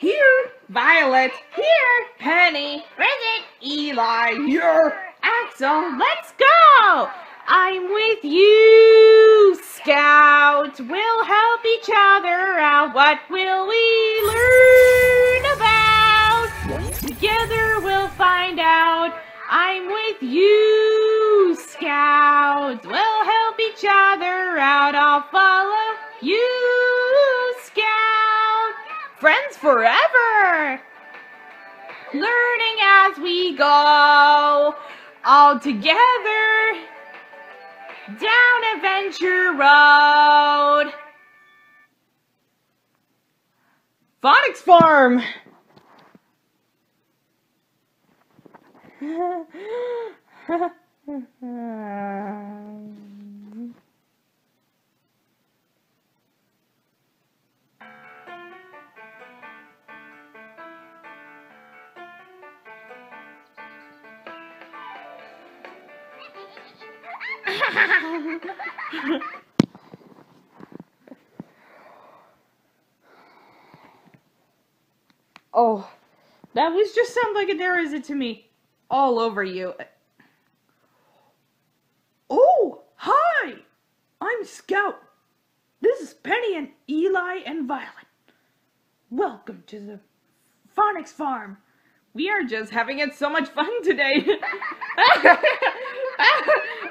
Here. Violet. Here. Penny. Present. Eli. Here. Axel, let's go! I'm with you, Scout. We'll help each other out. What will we learn about? Together we'll find out. I'm with you, Scout. We'll help each other out. I'll follow you, forever! Learning as we go all together down Adventure Road. Phonics Farm. oh, that was just sound like a there is it to me. All over you. Oh, hi! I'm Scout. This is Penny and Eli and Violet. Welcome to the Phonics Farm. We are just having it so much fun today.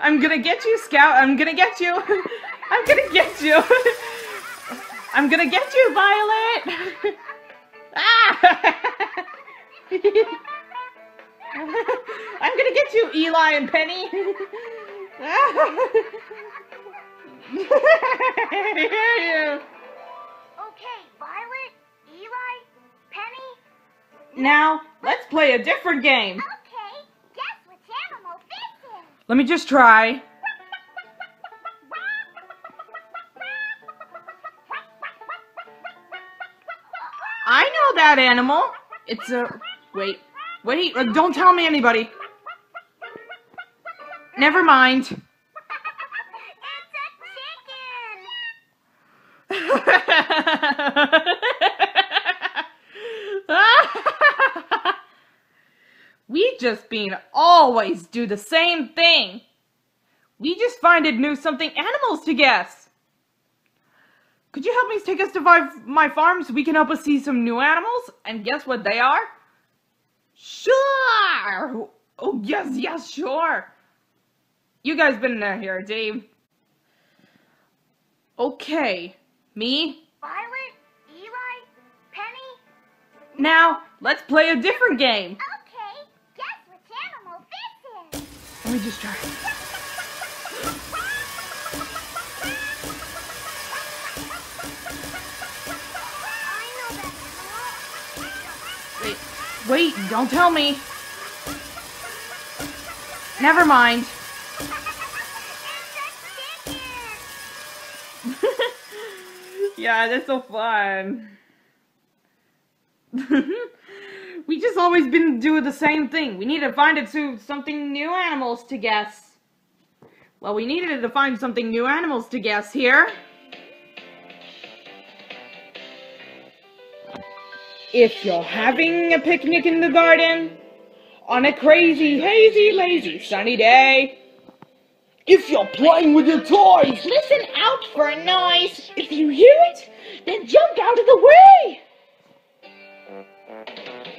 I'm gonna get you, Scout. I'm gonna get you. I'm gonna get you. I'm gonna get you, Violet. ah! I'm gonna get you, Eli and Penny. Hear you. Okay, Violet, Eli, Penny. Now, let's play a different game. Let me just try. I know that animal. It's a. Wait. Wait. uh, Don't tell me anybody. Never mind. It's a chicken. we just been always do the same thing. We just find it new something animals to guess. Could you help me take us to five, my farm so we can help us see some new animals and guess what they are? Sure. Oh yes, yes, sure. You guys been in here, Dave. Okay, me. Violet, Eli, Penny. Now let's play a different game. Let me just try. I know that animal. Wait, wait, don't tell me. Never mind. It's a chicken. yeah, that's so fun. we just always been doing the same thing. We need to find it to something new animals to guess. Well, we needed to find something new animals to guess here. If you're having a picnic in the garden on a crazy, hazy, lazy, sunny day, if you're playing with your toys, listen out for a noise. If you hear it, then jump out of the way.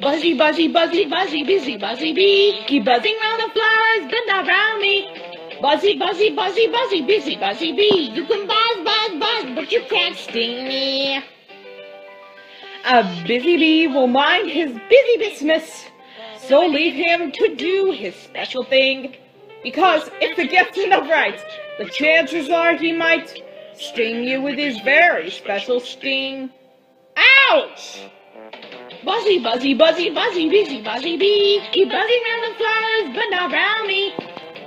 Buzzy, buzzy, buzzy, buzzy, busy, buzzy bee. Keep buzzing round the flowers, but not round me. Buzzy, buzzy, buzzy, buzzy, busy, buzzy bee. You can buzz, buzz, buzz, but you can't sting me. A busy bee will mind his busy business, so leave him to do his special thing. Because if it gets enough right, the chances are he might sting you with his very special sting. Ouch! Buzzy, buzzy, buzzy, buzzy, busy, buzzy bee. Keep buzzing round the flowers, but not round me.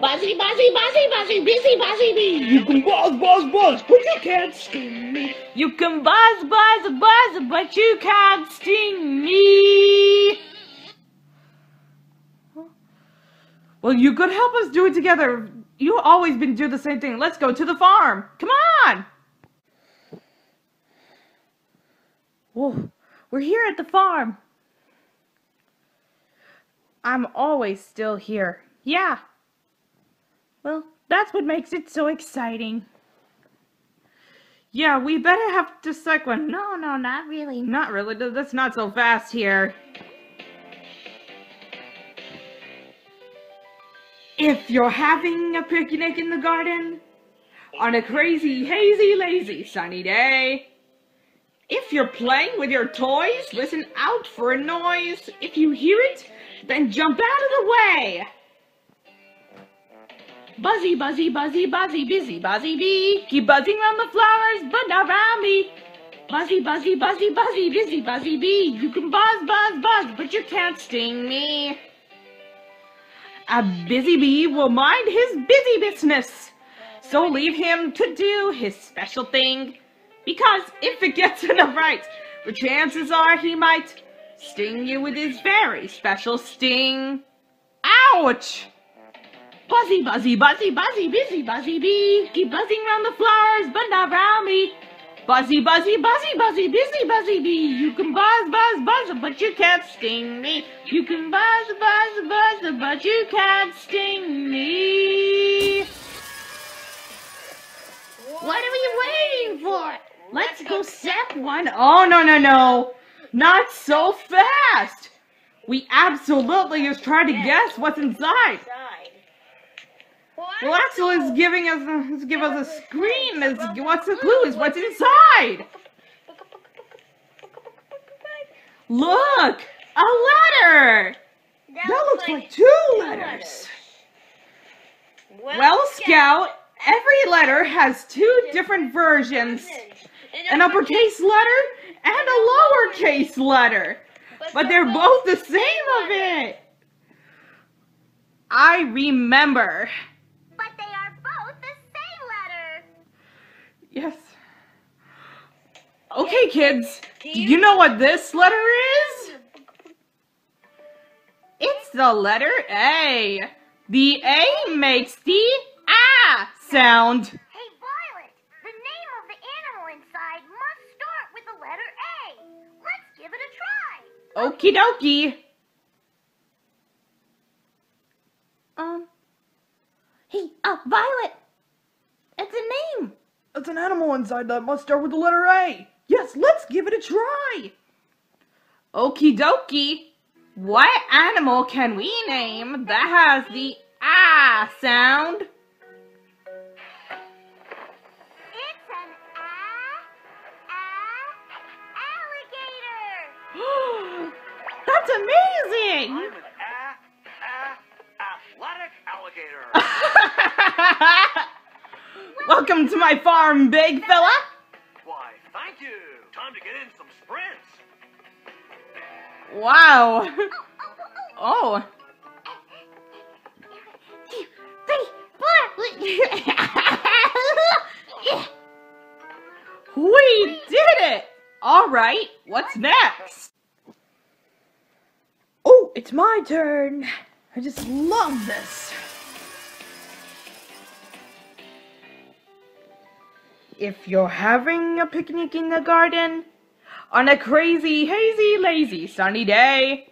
Buzzy, buzzy, buzzy, buzzy, busy, buzzy bee. You can buzz, buzz, buzz, but you can't sting me. You can buzz, buzz, buzz, but you can't sting me. Well, you could help us do it together. You always been do the same thing. Let's go to the farm. Come on. Whoa. We're here at the farm. I'm always still here. Yeah. Well, that's what makes it so exciting. Yeah, we better have to suck one. No, no, not really. Not really. Th- That's not so fast here. If you're having a picnic in the garden on a crazy, hazy, lazy, sunny day, if you're playing with your toys, listen out for a noise. If you hear it, then jump out of the way. Buzzy, buzzy, buzzy, buzzy, busy, buzzy bee. Keep buzzing around the flowers, but not around me. Buzzy, buzzy, buzzy, buzzy, busy, buzzy bee. You can buzz, buzz, buzz, but you can't sting me. A busy bee will mind his busy business. So leave him to do his special thing. Because if it gets enough right, the chances are he might sting you with his very special sting. Ouch! Buzzy, buzzy, buzzy, buzzy, busy, buzzy bee. Keep buzzing round the flowers, but not round me. Buzzy, buzzy, buzzy, buzzy, busy, buzzy bee. You can buzz, buzz, buzz, but you can't sting me. You can buzz, buzz, buzz, but you can't sting me. What are we waiting for? Let's go sap one. Oh, no, no, no. Not so fast. We absolutely is trying to guess what's inside. Well, Axel is giving us a, is give us a screen. Is what's the clue? Is what's inside? Look, a letter. That looks like two letters. Well, Scout, every letter has two different versions: an uppercase letter and a lowercase letter, but they're both the same of it. I remember. But they are both the same letter. Yes. Okay, kids. Do you know what this letter is? It's the letter A. The A makes the ah sound. Okie dokie. Um. Hey, uh, Violet. It's a name. It's an animal inside that must start with the letter A. Yes, let's give it a try. Okie dokie. What animal can we name that has the ah sound? That's amazing. I'm an a, a, athletic alligator. Welcome to my farm, big fella. Why, thank you. Time to get in some sprints. Wow. Oh. Two, three, four. We did it! All right, what's next? It's my turn. I just love this. If you're having a picnic in the garden on a crazy, hazy, lazy, sunny day,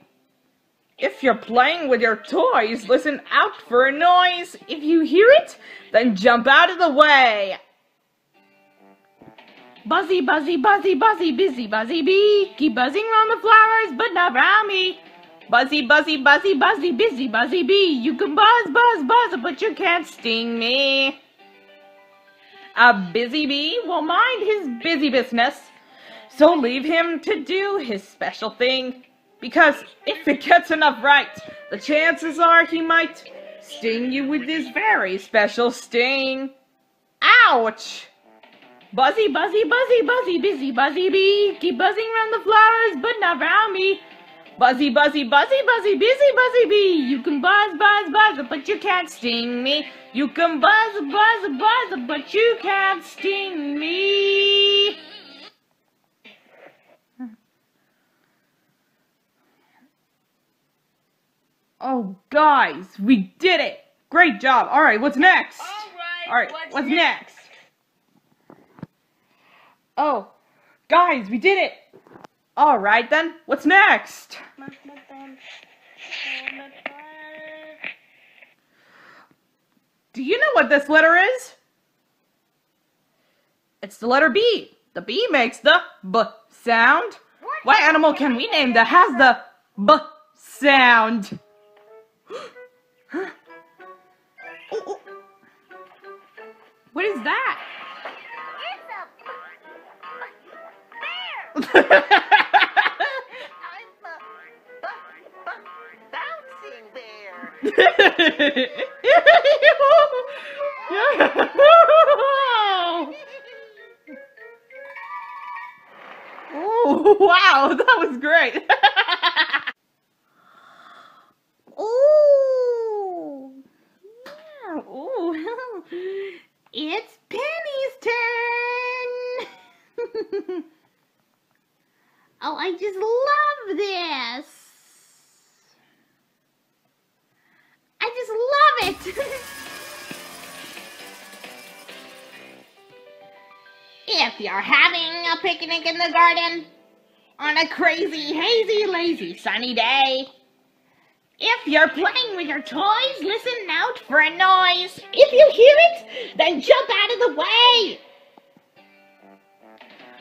if you're playing with your toys, listen out for a noise. If you hear it, then jump out of the way. Buzzy, buzzy, buzzy, buzzy, busy, buzzy bee. Keep buzzing around the flowers, but not around me. Buzzy, buzzy, buzzy, buzzy, busy, buzzy bee. You can buzz, buzz, buzz, but you can't sting me. A busy bee will mind his busy business, so leave him to do his special thing. Because if it gets enough right, the chances are he might sting you with his very special sting. Ouch! Buzzy, buzzy, buzzy, buzzy, busy, buzzy bee. Keep buzzing around the flowers, but not around me. Buzzy, buzzy, buzzy, buzzy, busy, buzzy bee. You can buzz, buzz, buzz, but you can't sting me. You can buzz, buzz, buzz, but you can't sting me. Oh, guys, we did it! Great job. All right, what's next? All right, what's, next? Oh, guys, we did it! All right then, what's next? Do you know what this letter is? It's the letter B. The B makes the B sound. What animal can we name that has the B sound? What is that? It's a bear. A bouncing bear. oh, wow, that was great. Ooh. Yeah, ooh. it's Penny's turn. oh, I just love this. I just love it. if you're having a picnic in the garden on a crazy, hazy, lazy, sunny day, if you're playing with your toys, listen out for a noise. If you hear it, then jump out of the way.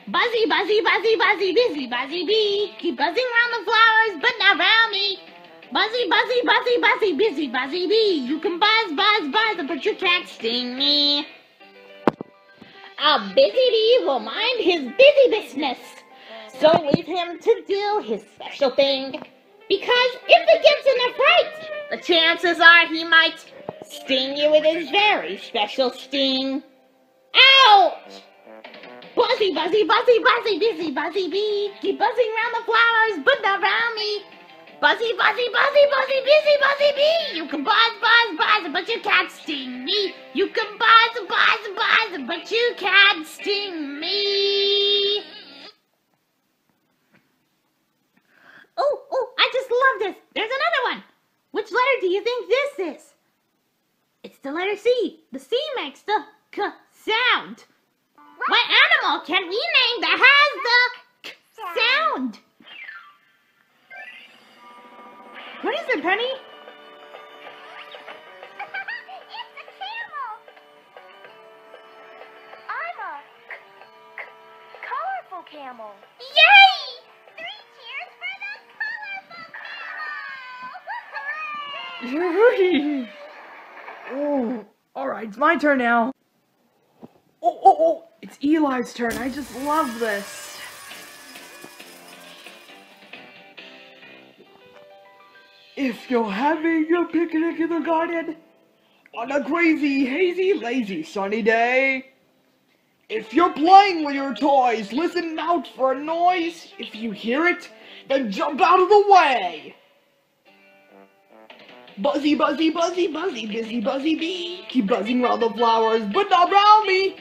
Buzzy, buzzy, buzzy, buzzy, busy, buzzy bee. Keep buzzing around the flowers, but not round me. Buzzy, buzzy, buzzy, buzzy, busy, buzzy bee. You can buzz, buzz, buzz, but you can't sting me. A busy bee will mind his busy business. So leave him to do his special thing. Because if he gets in a fright, the chances are he might sting you with his very special sting. Ouch! Buzzy, buzzy, buzzy, buzzy, busy, buzzy bee. Keep buzzing around the flowers, but not around me. Buzzy, buzzy, buzzy, buzzy, busy, buzzy bee. You can buzz, buzz, buzz, but you can't sting me. You can buzz, buzz, buzz, but you can't sting me. Oh, oh, I just love this. There's another one. Which letter do you think this is? It's the letter C. The C makes the k sound. What animal can we name that has the k sound? What is it, Penny? it's a camel. I'm a colorful camel. Yay! Three cheers for the colorful camel! Hooray! oh, all right, it's my turn now. Oh, oh, oh, it's Eli's turn. I just love this. If you're having your picnic in the garden on a crazy, hazy, lazy, sunny day, if you're playing with your toys, listen out for a noise. If you hear it, then jump out of the way. Buzzy, buzzy, buzzy, buzzy, busy, buzzy bee. Keep buzzing around the flowers, but not around me.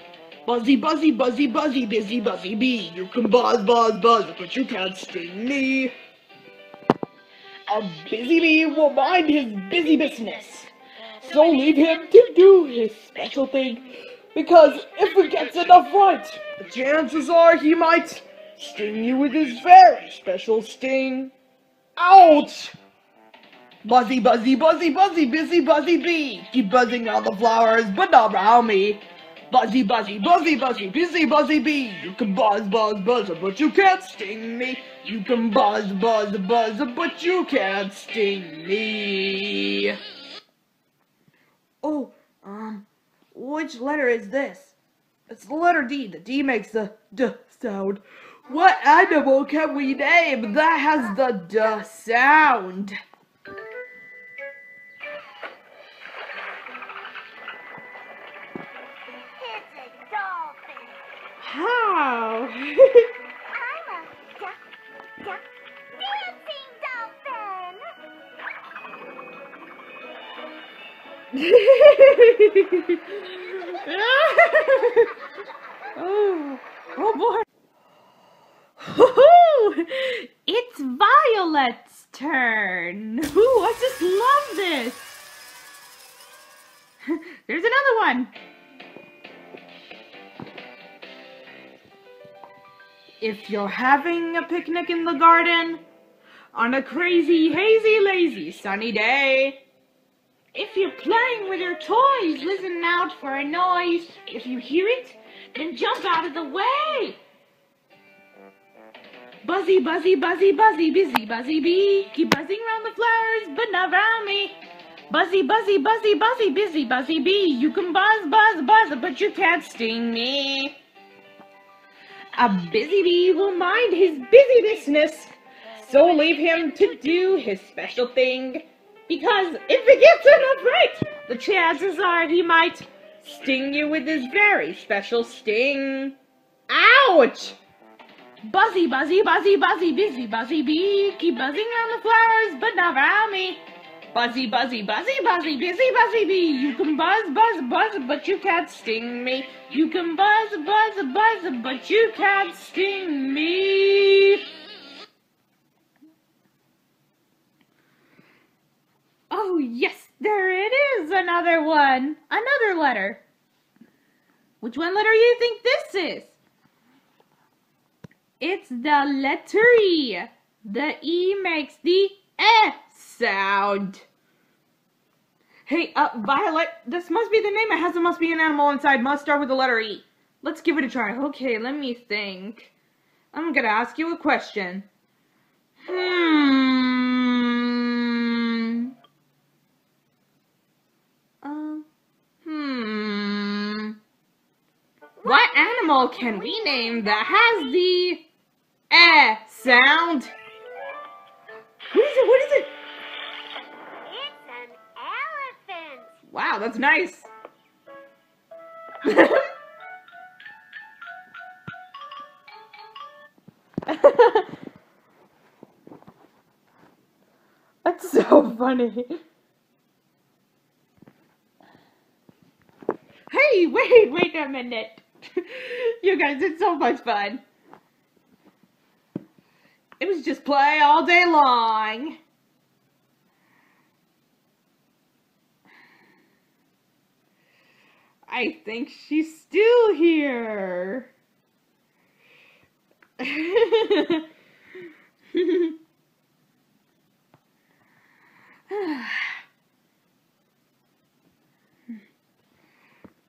Buzzy, buzzy, buzzy, buzzy, busy, buzzy bee. You can buzz, buzz, buzz, but you can't sting me. A busy bee will mind his busy business. So leave him to do his special thing. Because if he gets in a fight, the chances are he might sting you with his very special sting. Ouch! Buzzy, buzzy, buzzy, buzzy, busy, buzzy bee. Keep buzzing around the flowers, but not around me. Buzzy, buzzy, buzzy, buzzy, busy, buzzy bee. You can buzz, buzz, buzz, but you can't sting me. You can buzz, buzz, buzz, but you can't sting me. Oh, um, which letter is this? It's the letter D. The D makes the D sound. What animal can we name that has the D sound? How? I'm a duck, duck, dancing dolphin. oh, oh boy. It's Violet's turn. Ooh, I just love this. There's another one. If you're having a picnic in the garden on a crazy, hazy, lazy, sunny day. If you're playing with your toys, listen out for a noise. If you hear it, then jump out of the way. Buzzy, buzzy, buzzy, buzzy, busy, buzzy bee. Keep buzzing around the flowers, but not around me. Buzzy, buzzy, buzzy, buzzy, busy, buzzy bee. You can buzz, buzz, buzz, but you can't sting me. A busy bee will mind his busy business, so leave him to do his special thing. Because if he gets enough right, the chances are he might sting you with his very special sting. Ouch! Buzzy, buzzy, buzzy, buzzy, busy, buzzy bee. Keep buzzing around the flowers, but not around me. Buzzy, buzzy, buzzy, buzzy, busy, buzzy bee. You can buzz, buzz, buzz, but you can't sting me. You can buzz, buzz, buzz, but you can't sting me. Oh, yes, there it is, another one. Another letter. Which one letter do you think this is? It's the letter E. The E makes the E sound. Hey, uh, Violet, this must be the name. It has it must be an animal inside. Must start with the letter E. Let's give it a try. Okay, let me think. I'm gonna ask you a question. Hmm. Um. Hmm. What animal can we name that has the eh sound? What is it? What is it? Wow, that's nice. that's so funny. Hey, wait, wait a minute. you guys, it's so much fun. It was just play all day long. I think she's still here.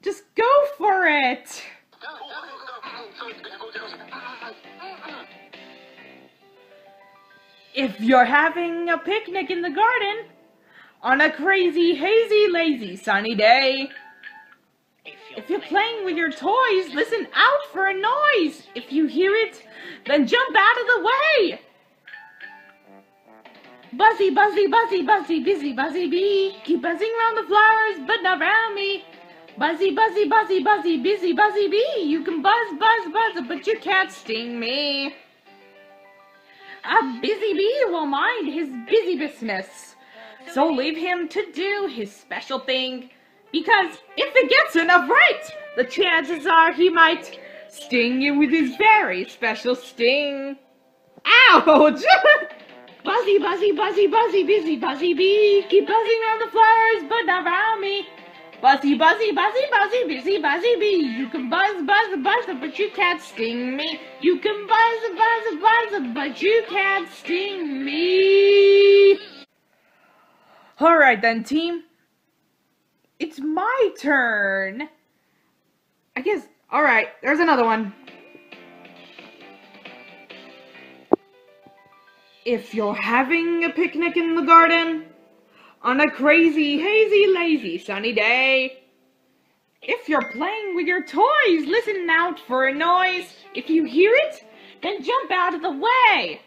Just go for it. If you're having a picnic in the garden on a crazy, hazy, lazy, sunny day, if you're playing with your toys, listen out for a noise. If you hear it, then jump out of the way. Buzzy, buzzy, buzzy, buzzy, busy, buzzy bee. Keep buzzing around the flowers, but not around me. Buzzy, buzzy, buzzy, buzzy, busy, buzzy bee. You can buzz, buzz, buzz, but you can't sting me. A busy bee will mind his busy business. So leave him to do his special thing. Because if he gets enough right, the chances are he might sting you with his very special sting. Ouch! buzzy, buzzy, buzzy, buzzy, busy, buzzy bee. Keep buzzing around the flowers, but not around me. Buzzy, buzzy, buzzy, buzzy, busy, buzzy bee. You can buzz, buzz, buzz, but you can't sting me. You can buzz, buzz, buzz, but you can't sting me. Alright then, team. It's my turn. I guess, alright, there's another one. If you're having a picnic in the garden on a crazy, hazy, lazy, sunny day, if you're playing with your toys, listen out for a noise. If you hear it, then jump out of the way.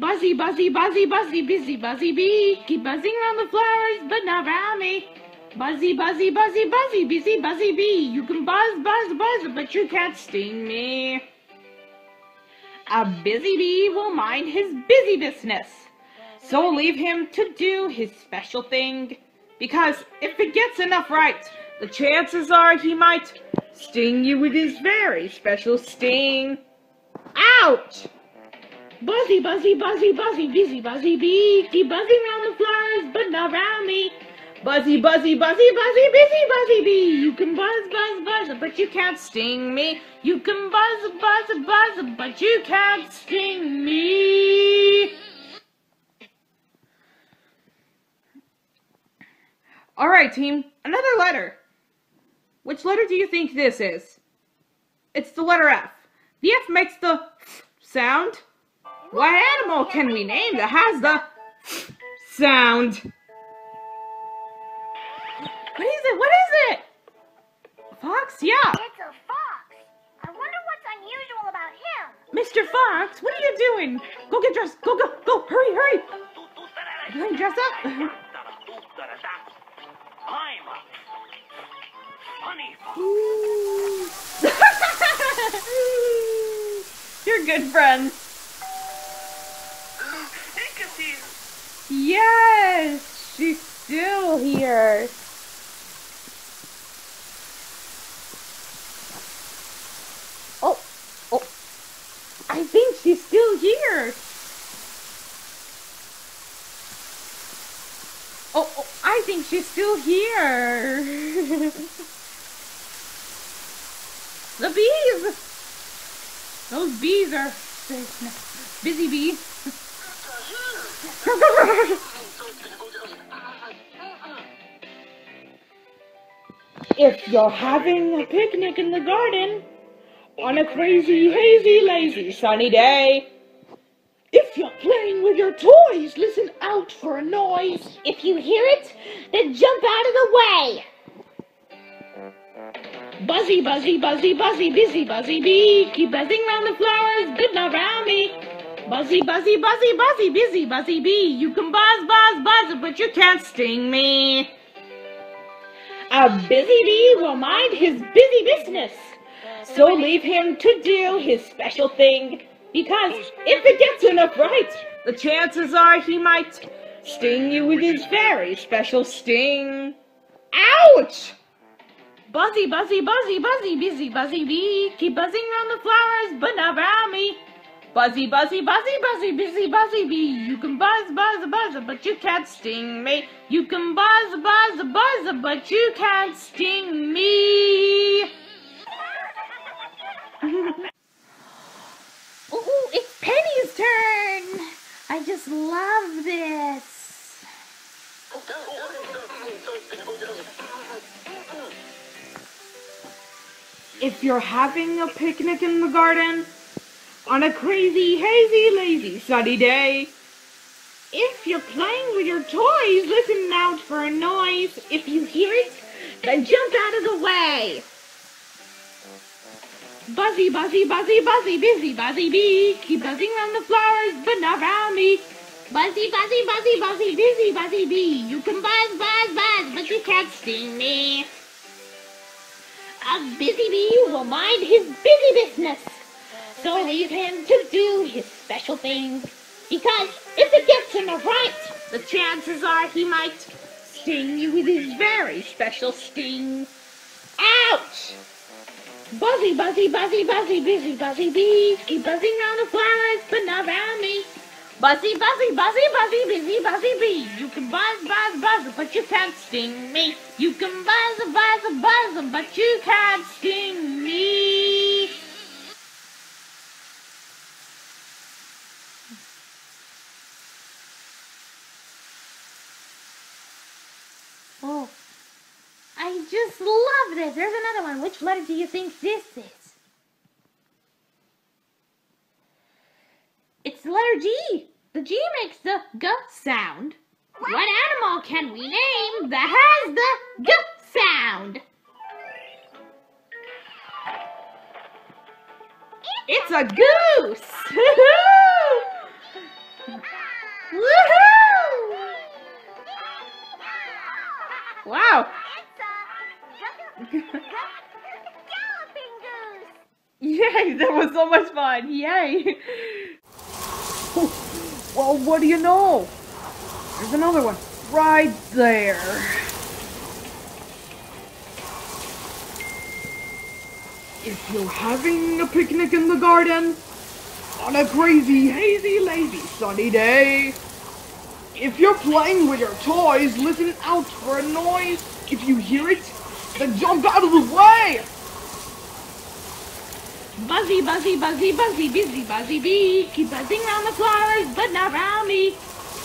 Buzzy, buzzy, buzzy, buzzy, busy, buzzy bee. Keep buzzing around the flowers, but not around me. Buzzy, buzzy, buzzy, buzzy, busy, buzzy bee. You can buzz, buzz, buzz, but you can't sting me. A busy bee will mind his busy business. So leave him to do his special thing. Because if he gets enough right, the chances are he might sting you with his very special sting. Ouch! Buzzy, buzzy, buzzy, buzzy, busy, buzzy bee. Keep buzzing around the flowers, but not around me. Buzzy, buzzy, buzzy, buzzy, busy, buzzy bee. You can buzz, buzz, buzz, but you can't sting me. You can buzz, buzz, buzz, but you can't sting me. All right, team. Another letter. Which letter do you think this is? It's the letter F. The F makes the sound. What animal can we name that has the sound? What is it? What is it? Fox? Yeah. It's a fox. I wonder what's unusual about him. Mr. Fox, what are you doing? Go get dressed. Go, go, go. Hurry, hurry. You ain't dressed up? I'm a funny fox. You're good friends. Yes, she's still here. Oh, oh, I think she's still here. Oh, oh I think she's still here. the bees. Those bees are busy bee. If you're having a picnic in the garden on a crazy, hazy, lazy, sunny day, if you're playing with your toys, listen out for a noise. If you hear it, then jump out of the way. Buzzy, buzzy, buzzy, buzzy, busy, buzzy bee, keep buzzing round the flowers, but not round me. Buzzy, buzzy, buzzy, buzzy, busy, buzzy bee, you can buzz, buzz, buzz, but you can't sting me. A busy bee will mind his busy business. So leave him to do his special thing. Because if it gets enough right, the chances are he might sting you with his very special sting. Ouch! Buzzy, buzzy, buzzy, buzzy, busy, buzzy bee. Keep buzzing round the flowers, but not round me. Buzzy, buzzy, buzzy, buzzy, busy, buzzy bee. You can buzz, buzz, buzz, but you can't sting me. You can buzz, buzz, buzz, but you can't sting me. Ooh, it's Penny's turn. I just love this. If you're having a picnic in the garden on a crazy, hazy, lazy, sunny day, if you're playing with your toys, listen out for a noise. If you hear it, then jump out of the way. Buzzy, buzzy, buzzy, buzzy, busy, buzzy bee. Keep buzzing round the flowers, but not round me. Buzzy, buzzy, buzzy, buzzy, busy, buzzy bee. You can buzz, buzz, buzz, but you can't sting me. A busy bee will mind his busy business. So leave him to do his special thing. Because if it gets him right, the chances are he might sting you with his very special sting. Ouch! Buzzy, buzzy, buzzy, buzzy, busy, buzzy bees. Keep buzzing round the flowers, but not round me. Buzzy, buzzy, buzzy, buzzy, busy, buzzy bee. You can buzz, buzz, buzz, but you can't sting me. You can buzz, buzz, buzz, but you can't sting me. Oh, I just love this. There's another one. Which letter do you think this is? It's the letter G. The G makes the G sound. What animal can we name that has the G sound? It's a goose! Woohoo! Wow! Galloping goose. Yay, that was so much fun. Yay. Well, what do you know? There's another one right there. If you're having a picnic in the garden on a crazy, hazy, lazy, sunny day, If you're playing with your toys, listen out for a noise. If you hear it, then jump out of the way. Buzzy, buzzy, buzzy, buzzy, busy, buzzy bee. Keep buzzing round the flowers, but not round me.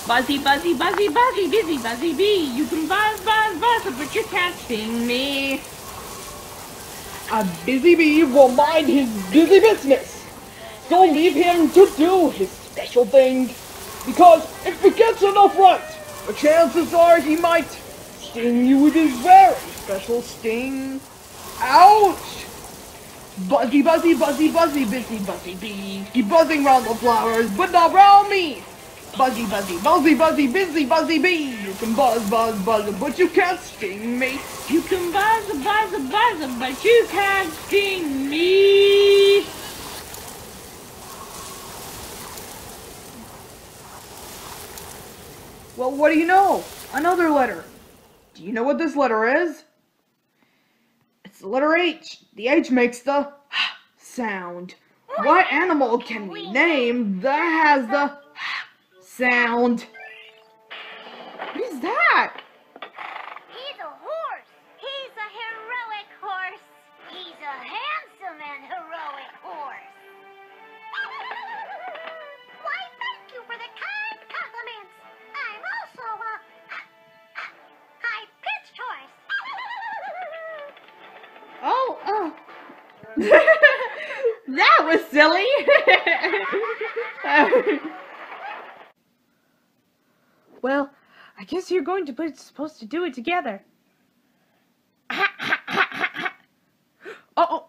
Buzzy, buzzy, buzzy, buzzy, busy, buzzy bee. You can buzz, buzz, buzz, but you can't sting me. A busy bee will mind his busy business. Don't leave him to do his special thing. Because if he gets enough right, the chances are he might sting you with his very special sting. Ouch! Buzzy, buzzy, buzzy, buzzy, busy, buzzy bee. Keep buzzing round the flowers, but not round me. Buzzy, buzzy, buzzy, buzzy, busy, buzzy bee. You can buzz, buzz, buzz, but you can't sting me. You can buzz, buzz, buzz, but you can't sting me. Well, what do you know? Another letter. Do you know what this letter is? The letter H. The H makes the sound. What animal can we name that has the sound? What is that? Silly. well, I guess you're going to put supposed to do it together. oh.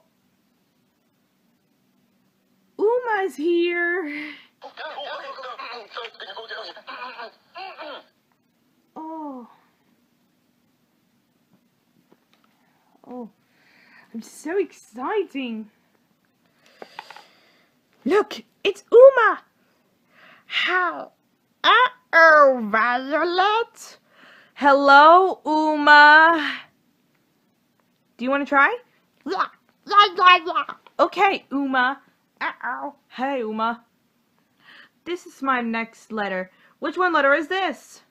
Uma's here. Oh. Oh. I'm so exciting. Look, it's Uma. How? Uh-oh, Violet. Hello, Uma. Do you want to try? Yeah, yeah, yeah, yeah. Okay, Uma. Uh-oh. Hey, Uma. This is my next letter. Which one letter is this?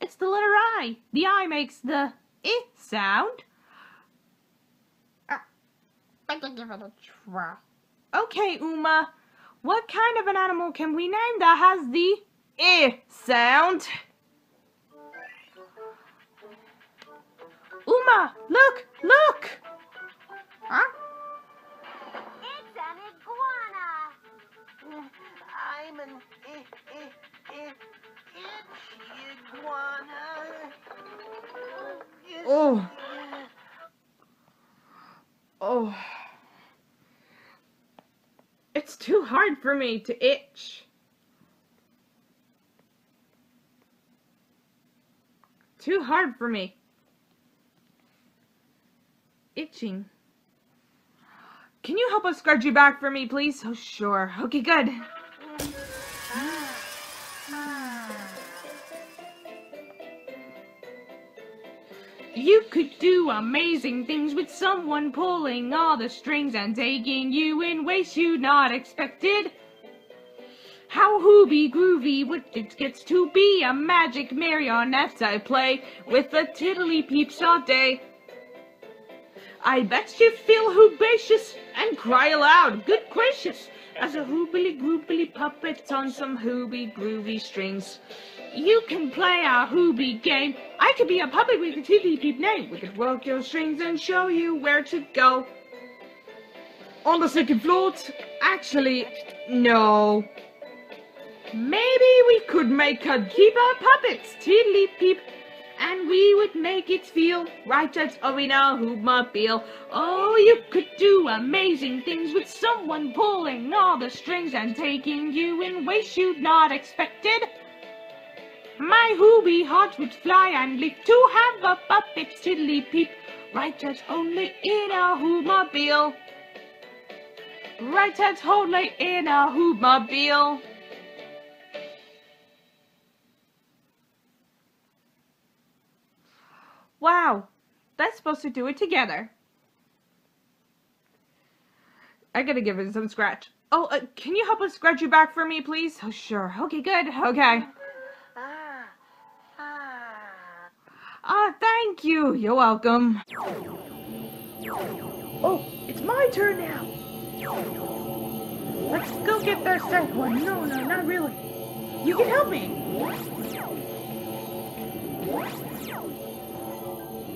It's the letter I. The I makes the I sound. I can give it a try. Okay, Uma. What kind of an animal can we name that has the I sound? Uma, look, look! Huh? It's an iguana. I'm an i- i- i- itchy iguana. Oh. Oh. It's too hard for me to itch. Too hard for me. Itching. Can you help us scratch your back for me, please? Oh, sure. Okay, good. You could do amazing things with someone pulling all the strings and taking you in ways you not expected. How hooby groovy would it gets to be a magic marionette I play with the tiddly peeps all day. I bet you feel hoobacious and cry aloud, good gracious, as a hoobily groobily puppet on some hooby groovy strings. You can play our hooby game. I could be a puppet with a tiddly peep name. We could work your strings and show you where to go. On the second floor? Actually, no. Maybe we could make a keep our puppets, tiddly peep, and we would make it feel right as in our Hoobmobile. Oh, you could do amazing things with someone pulling all the strings and taking you in ways you'd not expected. My hooby heart would fly and leap to have a puppet tiddly peep, right as only in a Hoobmobile. Right as only in a Hoobmobile. Wow, that's supposed to do it together. I gotta give it some scratch. Oh, uh, can you help us scratch your back for me, please? Oh, sure. Okay, good. Okay. Ah, thank you. You're welcome. Oh, it's my turn now. Let's go get that second one. No, no, not really. You can help me.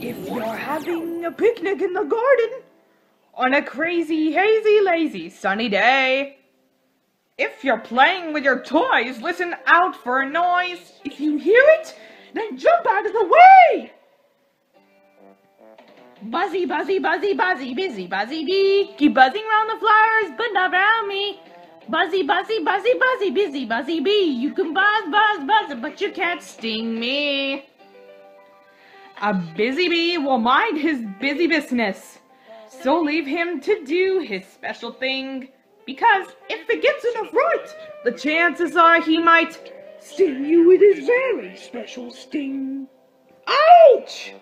If you're having a picnic in the garden on a crazy, hazy, lazy, sunny day, if you're playing with your toys, listen out for a noise. If you hear it, then jump out of the way. Buzzy, buzzy, buzzy, buzzy, busy, buzzy bee. Keep buzzing around the flowers, but not around me. Buzzy, buzzy, buzzy, buzzy, busy, buzzy bee. You can buzz, buzz, buzz, but you can't sting me. A busy bee will mind his busy business. So leave him to do his special thing. Because if it gets enough right, the chances are he might Sting you with his very special sting. Ouch!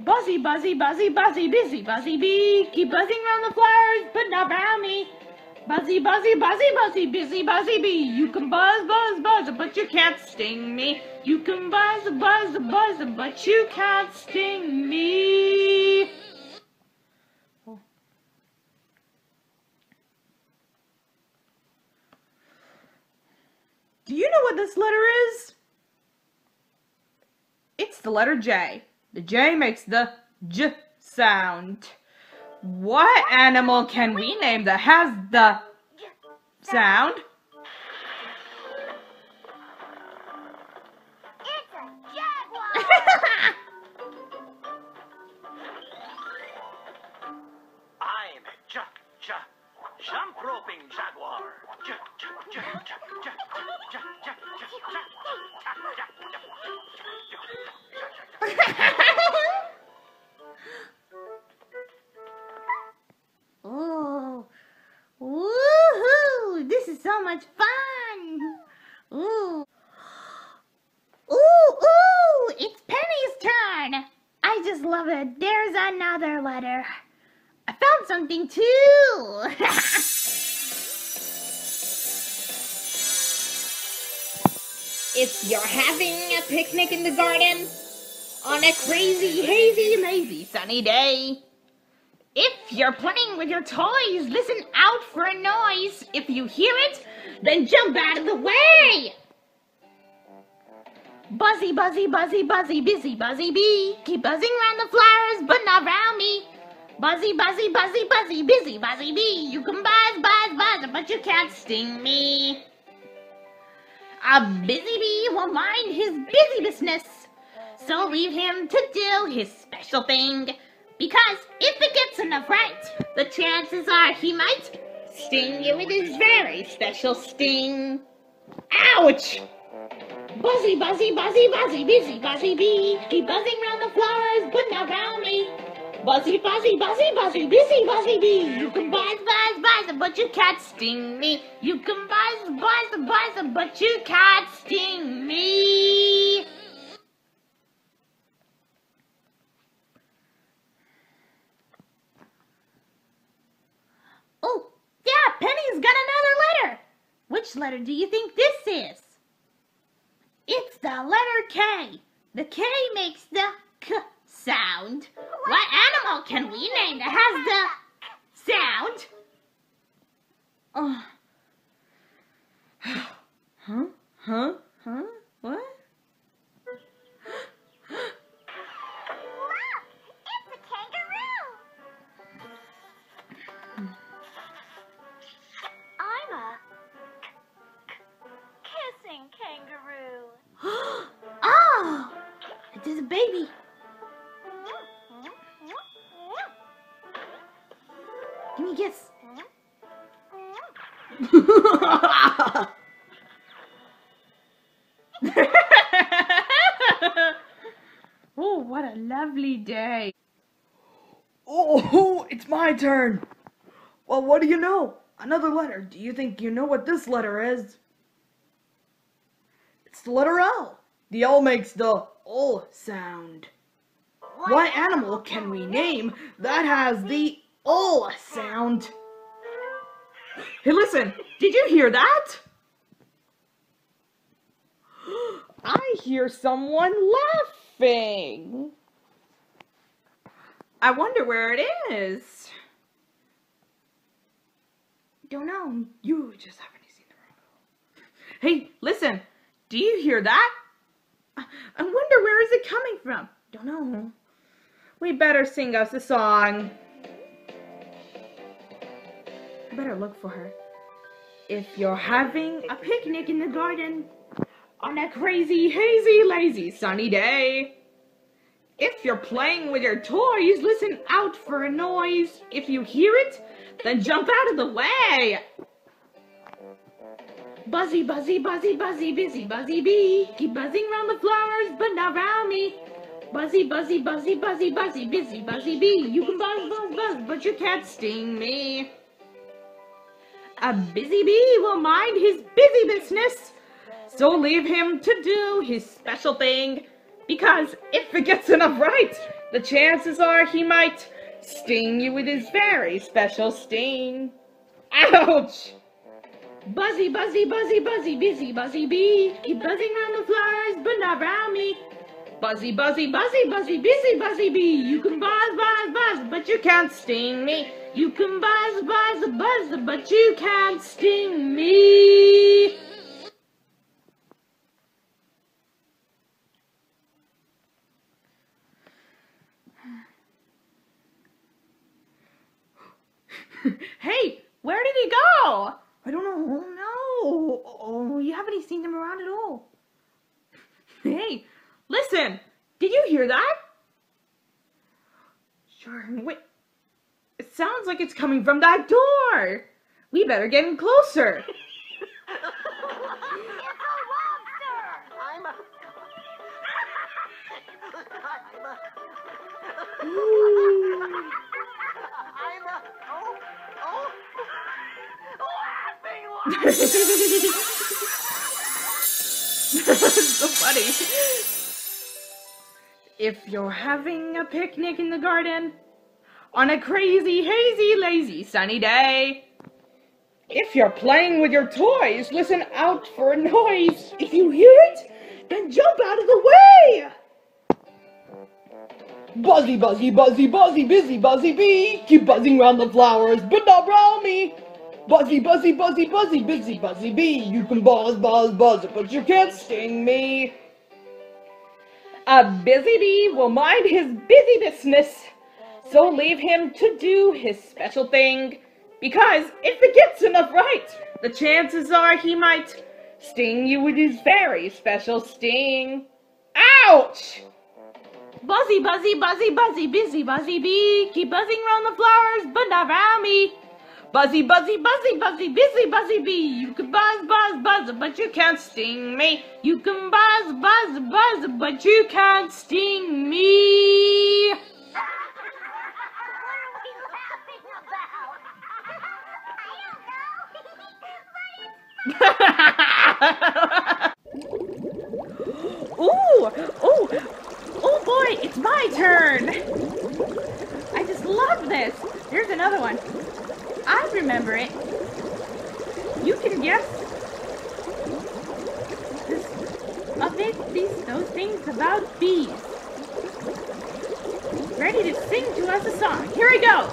Buzzy, buzzy, buzzy, buzzy, busy, buzzy bee. Keep buzzing around the flowers, but not around me. Buzzy, buzzy, buzzy, buzzy, busy, buzzy bee. You can buzz, buzz, buzz, but you can't sting me. You can buzz, buzz, buzz, but you can't sting me. Do you know what this letter is? It's the letter J. The J makes the J sound. What animal can we name that has the sound? It's a jaguar! I'm J J jump roping jaguar. Ooh. Woohoo! This is so much fun! You're having a picnic in the garden on a crazy, hazy, lazy, sunny day, if you're playing with your toys, listen out for a noise. If you hear it, then jump out of the way. Buzzy, buzzy, buzzy, buzzy, busy, buzzy bee. Keep buzzing around the flowers, but not around me. Buzzy, buzzy, buzzy, buzzy, busy, buzzy bee. You can buzz, buzz, buzz, but you can't sting me. A busy bee will mind his busy business. So leave him to do his special thing. Because if it gets in enough right, the chances are he might sting you with his very special sting. Ouch! Buzzy, buzzy, buzzy, buzzy, busy, buzzy bee. Keep buzzing round the flowers, but not round me. Buzzy, buzzy, buzzy, buzzy, busy, buzzy bee. You can buzz, buzz, buzz, but you can't sting me. You can buzz, buzz, buzz, but you can't sting me. Oh, yeah, Penny's got another letter. Which letter do you think this is? It's the letter K. The K makes the K sound. What animal can we name that has the sound? Oh. huh? Huh? Another letter. Do you think you know what this letter is? It's the letter L. The L makes the L sound. What animal can we name that has the L sound? Hey, listen, did you hear that? I hear someone laughing. I wonder where it is. Don't know. You just haven't seen the rainbow. Hey, listen. Do you hear that? I wonder where is it coming from? Don't know. We better sing us a song. I better look for her. If you're having a picnic in the garden on a crazy, hazy, lazy, sunny day. If you're playing with your toys, listen out for a noise. If you hear it, then jump out of the way. Buzzy, buzzy, buzzy, buzzy, busy, buzzy bee. Keep buzzing round the flowers, but not round me. Buzzy, buzzy, buzzy, buzzy, buzzy, busy, buzzy bee. You can buzz, buzz, buzz, but you can't sting me. A busy bee will mind his busy business, so leave him to do his special thing. Because if it gets enough right, the chances are he might sting you with his very special sting. Ouch! Buzzy, buzzy, buzzy, buzzy, busy, buzzy bee. Keep buzzing round the flowers, but not round me. Buzzy, buzzy, buzzy, buzzy, busy, buzzy bee. You can buzz, buzz, buzz, but you can't sting me. You can buzz, buzz, buzz, but you can't sting me. hey, where did he go? I don't know. Oh no. Oh, you haven't seen him around at all. Hey, listen. Did you hear that? Sure. Wait. It sounds like it's coming from that door. We better get in closer. Oh, oh. So funny. If you're having a picnic in the garden on a crazy, hazy, lazy, sunny day. If you're playing with your toys, listen out for a noise. If you hear it, then jump out of the way. Buzzy, buzzy, buzzy, buzzy, busy, buzzy bee. Keep buzzing round the flowers, but not round me. Buzzy, buzzy, buzzy, buzzy, busy, buzzy bee. You can buzz, buzz, buzz, but you can't sting me. A busy bee will mind his busy business, so leave him to do his special thing. Because if it gets enough right, the chances are he might sting you with his very special sting. Ouch! Buzzy, buzzy, buzzy, buzzy, busy, buzzy bee. Keep buzzing round the flowers, but not round me. Buzzy, buzzy, buzzy, buzzy, busy, buzzy bee. You can buzz, buzz, buzz, but you can't sting me. You can buzz, buzz, buzz, but you can't sting me. ooh, ooh, oh boy, it's my turn. I just love this. Here's another one. I remember it. You can guess this, a bit these those things about bees. Ready to sing to us a song. Here we go.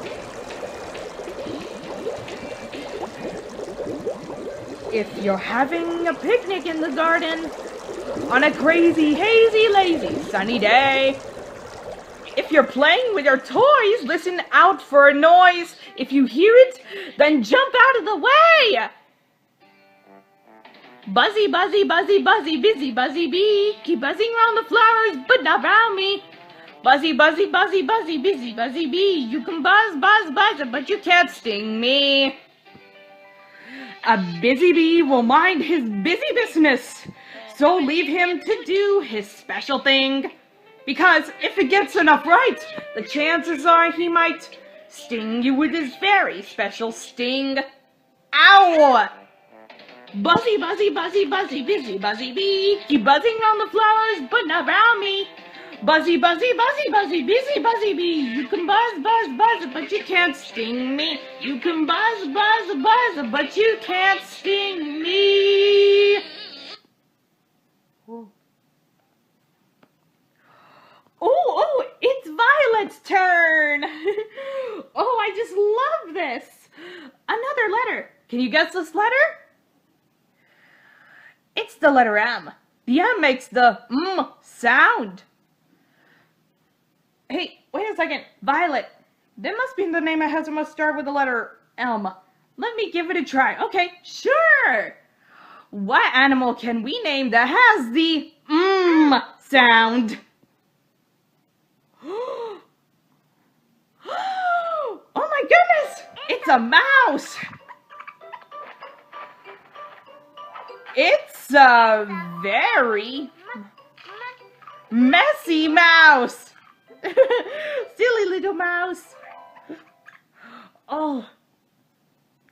If you're having a picnic in the garden on a crazy, hazy, lazy, sunny day. If you're playing with your toys, listen out for a noise. If you hear it, then jump out of the way. Buzzy, buzzy, buzzy, buzzy, busy, buzzy bee. Keep buzzing round the flowers, but not round me. Buzzy, buzzy, buzzy, buzzy, busy, buzzy bee. You can buzz, buzz, buzz, but you can't sting me. A busy bee will mind his busy business, so leave him to do his special thing. Because if it gets enough right, the chances are he might sting you with his very special sting. Ow! Buzzy, buzzy, buzzy, buzzy, busy, buzzy bee. Keep buzzing round the flowers, but not round me. Buzzy, buzzy, buzzy, buzzy, busy, buzzy bee. You can buzz, buzz, buzz, but you can't sting me. You can buzz, buzz, buzz, but you can't sting me. Oh, oh, it's Violet's turn. oh, I just love this. Another letter. Can you guess this letter? It's the letter M. The M makes the M sound. Hey, wait a second. Violet. That must be the name has. It must start with the letter M. Let me give it a try. Okay, sure. What animal can we name that has the M sound? oh my goodness! It's a mouse! It's a very messy mouse! Silly little mouse. Oh.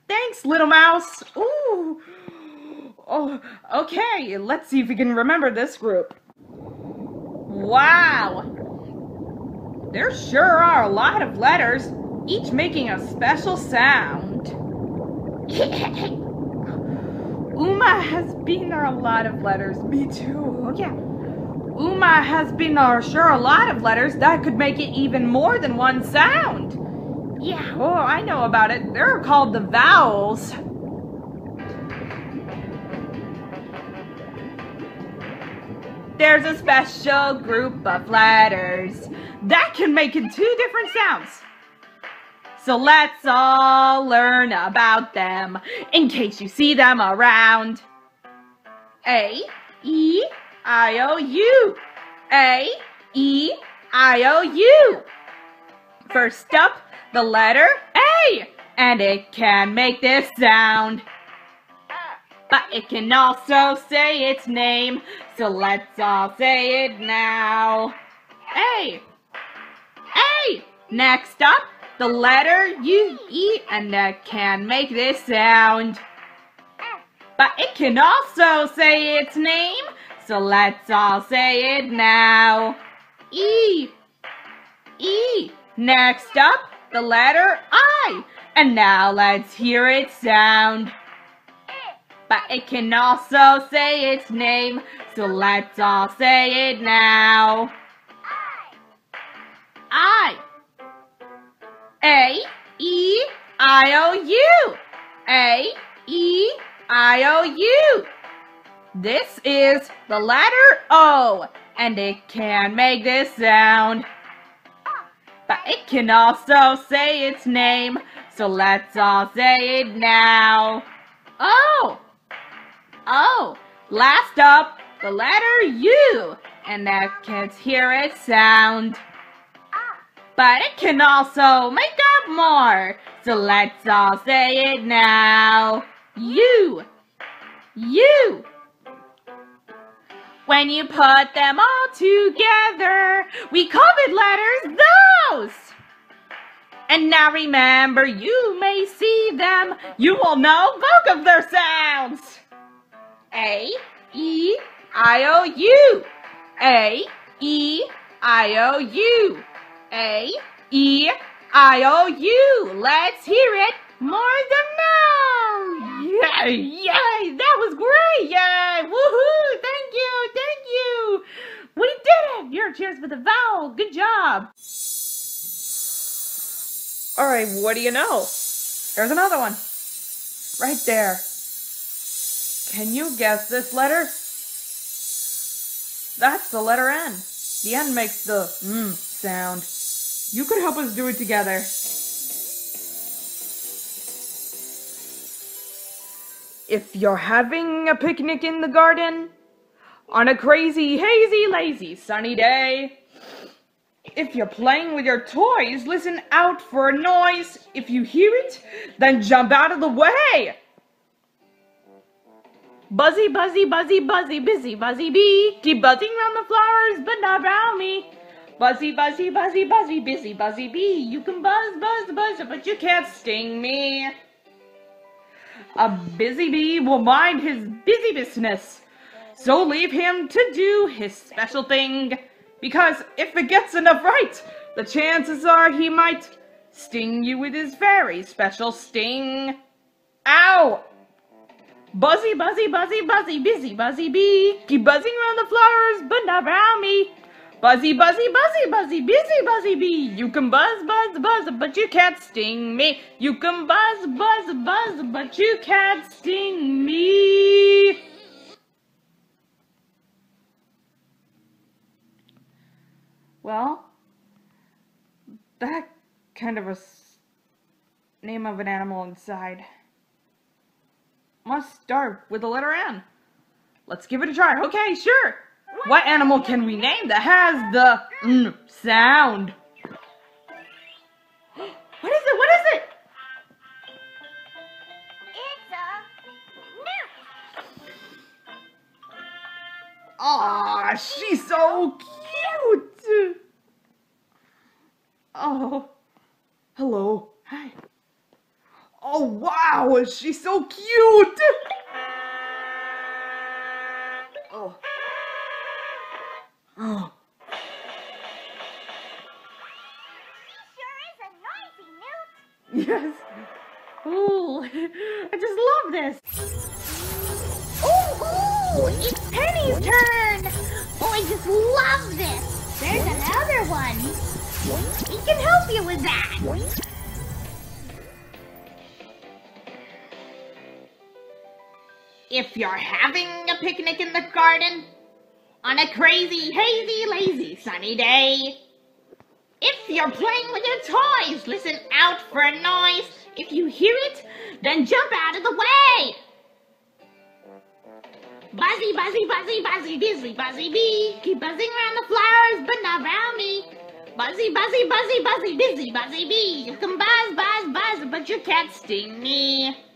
Thanks, little mouse. Ooh. Oh, okay. Let's see if we can remember this group. Wow. There sure are a lot of letters, each making a special sound. Uma has been there a lot of letters. Me too. Oh, yeah. Uma has been there sure a lot of letters that could make it even more than one sound. Yeah, oh, I know about it. They're called the vowels. There's a special group of letters that can make it two different sounds. So let's all learn about them in case you see them around. A, E, I, O, U. A, E, I, O, U. First up, the letter A, and it can make this sound. But it can also say its name, so let's all say it now. A, A. Next up, the letter U, E, and it can make this sound. But it can also say its name, so let's all say it now. E, E. Next up, the letter I. And now let's hear it sound. But it can also say its name, so let's all say it now. I. A, E, I, O, U. A, E, I, O, U. This is the letter O, and it can make this sound. But it can also say its name, so let's all say it now. O, O. Last up, the letter U, and that can hear it sound. But it can also make up more, so let's all say it now. U, U. When you put them all together, we it letters those. And now remember, you may see them, you will know both of their sounds. A, E, I, O, U. A, E, I, O, U. A, E, I, O, U. Let's hear it more than now. Yay, yay, that was great. Yay, woohoo, thank you, thank you. We did it. Your cheers for the vowel. Good job. All right, what do you know? There's another one. Right there. Can you guess this letter? That's the letter N. The N makes the mm sound. You could help us do it together. If you're having a picnic in the garden on a crazy, hazy, lazy, sunny day, if you're playing with your toys, listen out for a noise. If you hear it, then jump out of the way. Buzzy, buzzy, buzzy, buzzy, busy, buzzy bee. Keep buzzing round the flowers, but not round me. Buzzy, buzzy, buzzy, buzzy, busy, buzzy bee. You can buzz, buzz, buzz, but you can't sting me. A busy bee will mind his busy business. So leave him to do his special thing. Because if it gets enough right, the chances are he might sting you with his very special sting. Ow! Buzzy, buzzy, buzzy, buzzy, busy, buzzy bee. Keep buzzing around the flowers, but not around me. Buzzy, buzzy, buzzy, buzzy, busy, buzzy bee. You can buzz, buzz, buzz, but you can't sting me. You can buzz, buzz, buzz, but you can't sting me. Well, that kind of a name of an animal inside must start with the letter N. Let's give it a try. Okay, sure. What animal can we name that has the N sound? What is it? What is it? It's a newt. Aw, she's so cute. Oh, hello. Hi. Oh, wow, she's so cute. You're having a picnic in the garden on a crazy, hazy, lazy, sunny day. If you're playing with your toys, listen out for a noise. If you hear it, then jump out of the way. Buzzy, buzzy, buzzy, buzzy, busy, buzzy bee. Keep buzzing around the flowers, but not around me. Buzzy, buzzy, buzzy, buzzy, busy, buzzy bee. You can buzz, buzz, buzz, but you can't sting me.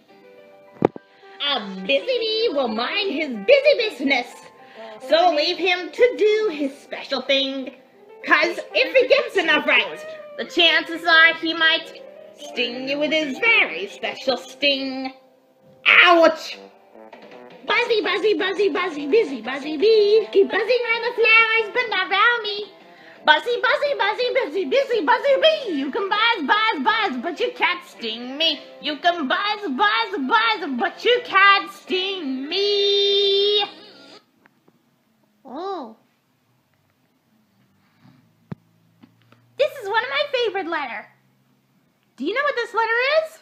A busy bee will mind his busy business. So leave him to do his special thing. Cause if he gets enough right, the chances are he might sting you with his very special sting. Ouch! Buzzy, buzzy, buzzy, buzzy, busy, buzzy bee. Keep buzzing around the flowers, but not around me. Buzzy, buzzy, buzzy, busy, busy, buzzy bee. You can buzz, buzz, buzz, but you can't sting me. You can buzz, buzz, buzz, but you can't sting me. Oh. This is one of my favorite letter. Do you know what this letter is?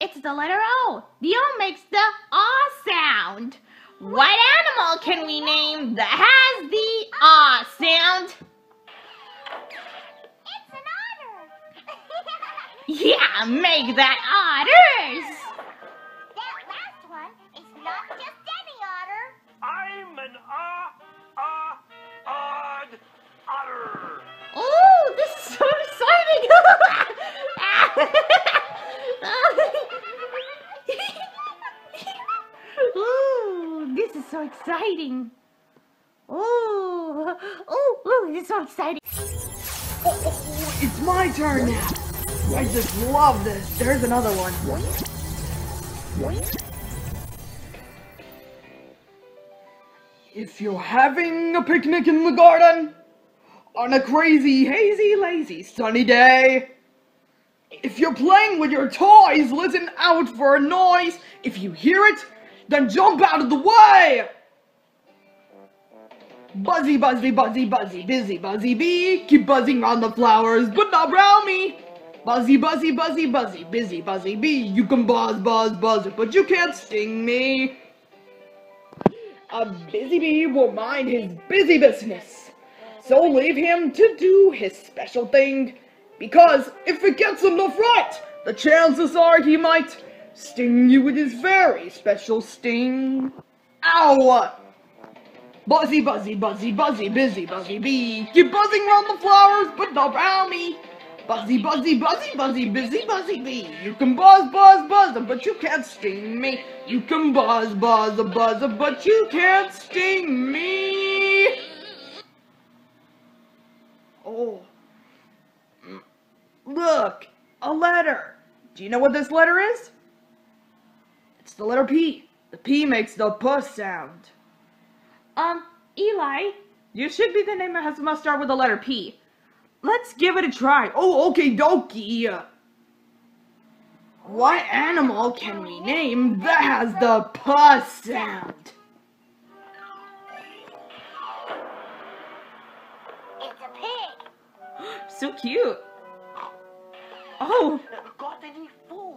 It's the letter O. The O makes the ah sound. What animal can we name that has the ah sound? Yeah, make that otters. that last one is not just any otter. I'm an ah, ah, odd otter. Oh, this is so exciting! Ooh, this is so exciting. Ooh, ooh, ooh, this is so exciting. Oh, oh, oh, it's my turn now. I just love this. There's another one. If you're having a picnic in the garden on a crazy, hazy, lazy, sunny day, if you're playing with your toys, listen out for a noise. If you hear it, then jump out of the way. Buzzy, buzzy, buzzy, buzzy, busy, buzzy bee. Keep buzzing around the flowers, but not around me. Buzzy, buzzy, buzzy, buzzy, busy, buzzy bee. You can buzz, buzz, buzz, but you can't sting me. A busy bee will mind his busy business. So leave him to do his special thing. Because if it gets enough right, the chances are he might sting you with his very special sting. Ow! Buzzy, buzzy, buzzy, buzzy, busy, buzzy bee. Keep buzzing around the flowers, but not around me. Buzzy, buzzy, buzzy, buzzy, busy, buzzy bee. You can buzz, buzz, buzz, but you can't sting me. You can buzz, buzz, buzz, but you can't sting me. Oh. Mm. Look, a letter. Do you know what this letter is? It's the letter P. The P makes the puss sound. Um, Eli, You should be the name that has must start with the letter P. Let's give it a try. Oh, okay, dokie. What animal can we name that has the puss sound? It's a pig. So cute. Oh, Got any food?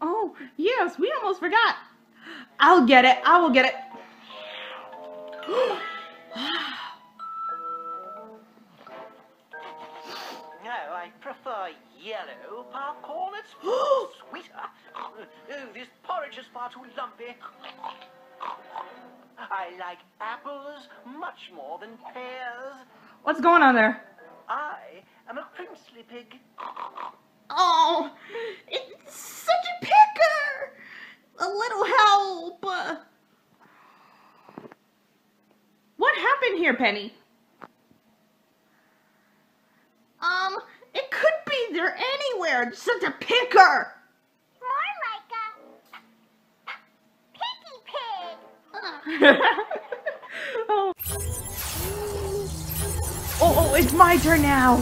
oh, yes, we almost forgot. I'll get it. I will get it. I prefer yellow popcorn. It's sweeter. Oh, this porridge is far too lumpy. I like apples much more than pears. What's going on there? I am a princely pig. Oh, it's such a picker. A little help. What happened here, Penny? Um, it could be there anywhere. It's such a picker. More like a picky pig. Oh. oh, oh, it's my turn now.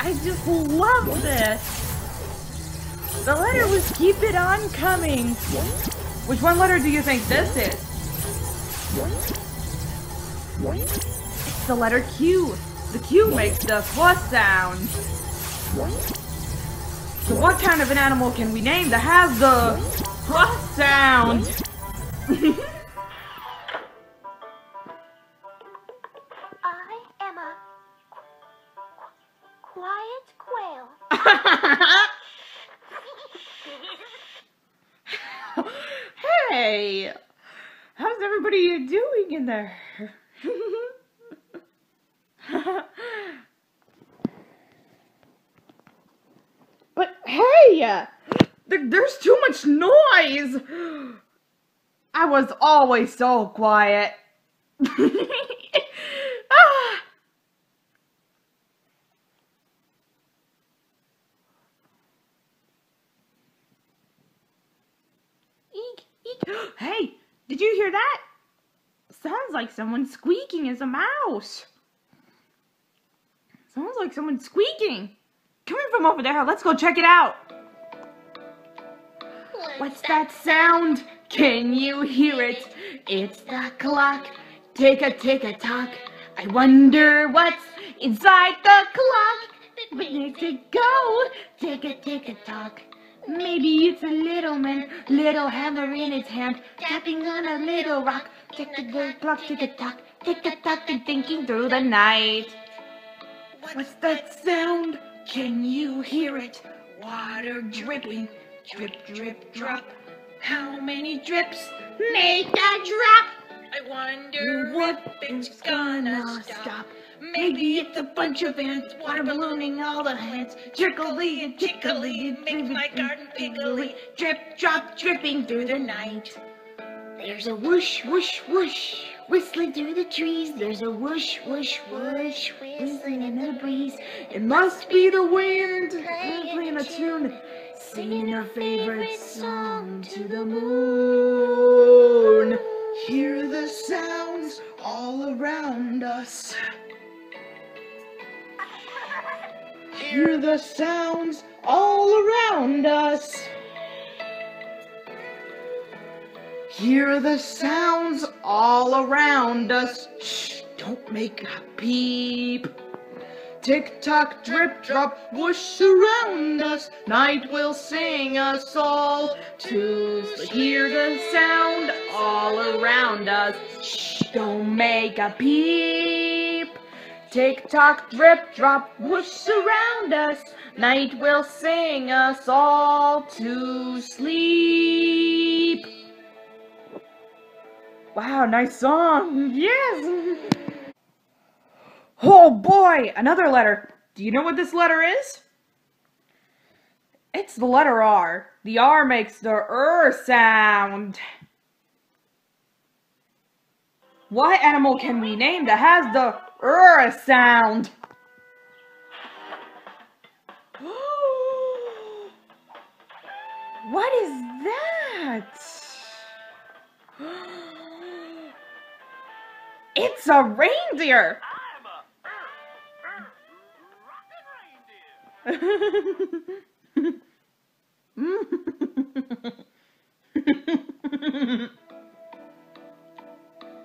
I just love this. The letter was keep it on coming. Which one letter do you think this is? It's the letter Q. The Q makes the fuss sound. So what kind of an animal can we name that has the fuss sound? I am a quiet quail. hey, how's everybody doing in there? but hey, there, there's too much noise. I was always so quiet. ah. Eek, eek. Hey, did you hear that? Sounds like someone squeaking as a mouse. Sounds like someone squeaking. Coming from over there, let's go check it out. What's that sound? Can you hear it? It's the clock. Tick a tick a tock. I wonder what's inside the clock. Where it go? Tick a tick a tock. Maybe it's a little man, little hammer in his hand, tapping on a little rock. Tick a tick clock, tick a tock, tick a tock, and thinking through the night. What's that sound? Can you hear it? Water dripping, drip, drip, drop. How many drips make a drop? I wonder what it's gonna stop. Maybe it's a bunch of ants, water ballooning all the hands. Trickly and tickly, it makes my garden piggly. Drip, drop, dripping through the night. There's a whoosh, whoosh, whoosh, whistling through the trees. There's a whoosh, whoosh, whoosh, whistling in the breeze. It must be the wind playing a tune, singing her favorite song to the moon. Hear the sounds all around us. Hear the sounds all around us. Hear the sounds all around us. Shh, don't make a peep. Tick tock, drip drop, whoosh around us. Night will sing us all to sleep. Hear the sound all around us. Shh, don't make a peep. Tick tock, drip drop, whoosh around us. Night will sing us all to sleep. Wow, nice song. Yes. Oh boy, another letter. Do you know what this letter is? It's the letter R. The R makes the R sound. What animal can we name that has the R sound? what is that? It's a reindeer. A er, er, reindeer.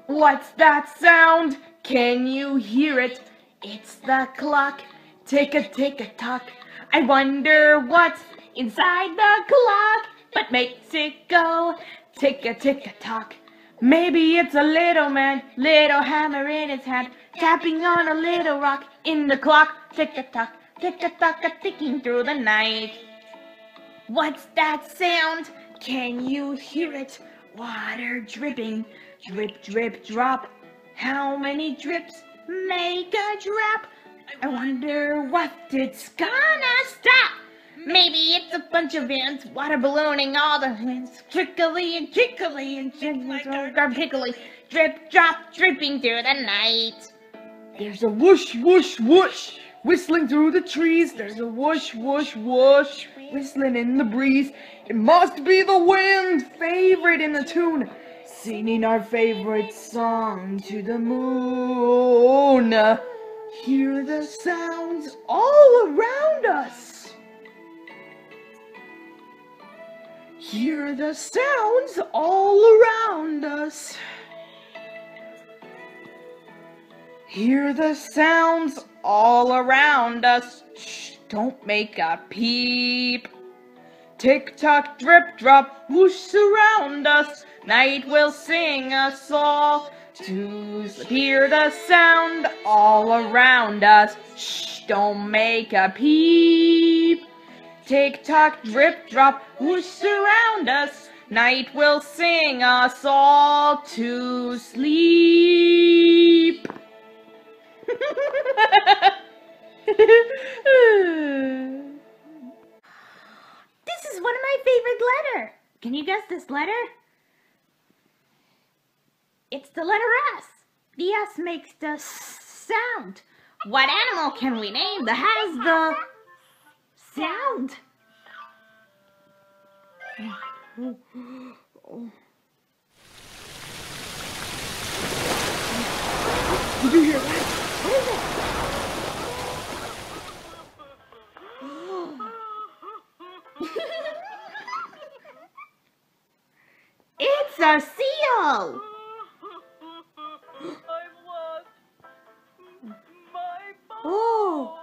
What's that sound? Can you hear it? It's the clock. Tick a tick a tock. I wonder what's inside the clock, but makes it go tick a tick a tock. Maybe it's a little man, little hammer in his hand, tapping on a little rock in the clock. Tick a tock, tick a tock, a ticking through the night. What's that sound? Can you hear it? Water dripping, drip, drip, drop. How many drips make a drop? I wonder what it's gonna stop. Maybe it's a bunch of ants, water ballooning all the hands, trickly and trickly and trickly, pickly, drip, drop, dripping through the night. There's a whoosh, whoosh, whoosh, whistling through the trees. There's a whoosh, whoosh, whoosh, whistling in the breeze. It must be the wind, favorite in the tune, singing our favorite song to the moon. Hear the sounds all around us. Hear the sounds all around us. Hear the sounds all around us. Shh, don't make a peep. Tick tock, drip drop, whoosh around us. Night will sing us all to sleep. Hear the sound all around us. Shh, don't make a peep. Tick tock, drip drop, whoosh surround us. Night will sing us all to sleep. This is one of my favorite letter. Can you guess this letter? It's the letter S. The S makes the sound. What animal can we name that has the sound? Did you hear that? It's a seal. I've lost my phone. Oh.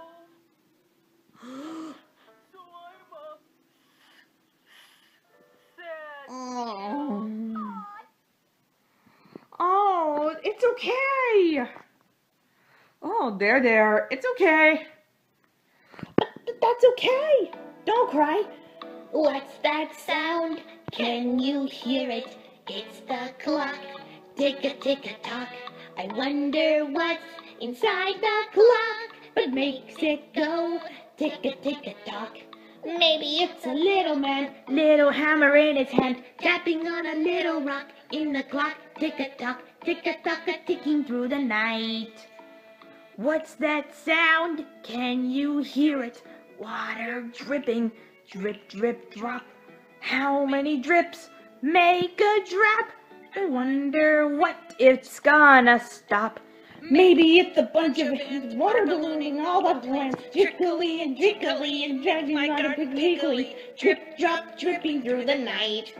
It's okay. Oh, there, there. It's okay. That's okay. Don't cry. What's that sound? Can you hear it? It's the clock. Tick a tick a tock. I wonder what's inside the clock, but makes it go tick a tick a tock. Maybe it's a little man, little hammer in his hand, tapping on a little rock in the clock. Tick a tock, tick a tock, a ticking through the night. What's that sound? Can you hear it? Water dripping, drip, drip, drop. How many drips make a drop? I wonder what it's gonna stop. Maybe it's a bunch of water ballooning all the plants, trickly and jiggly and dragging on a big wiggly, drip drop dripping through the night.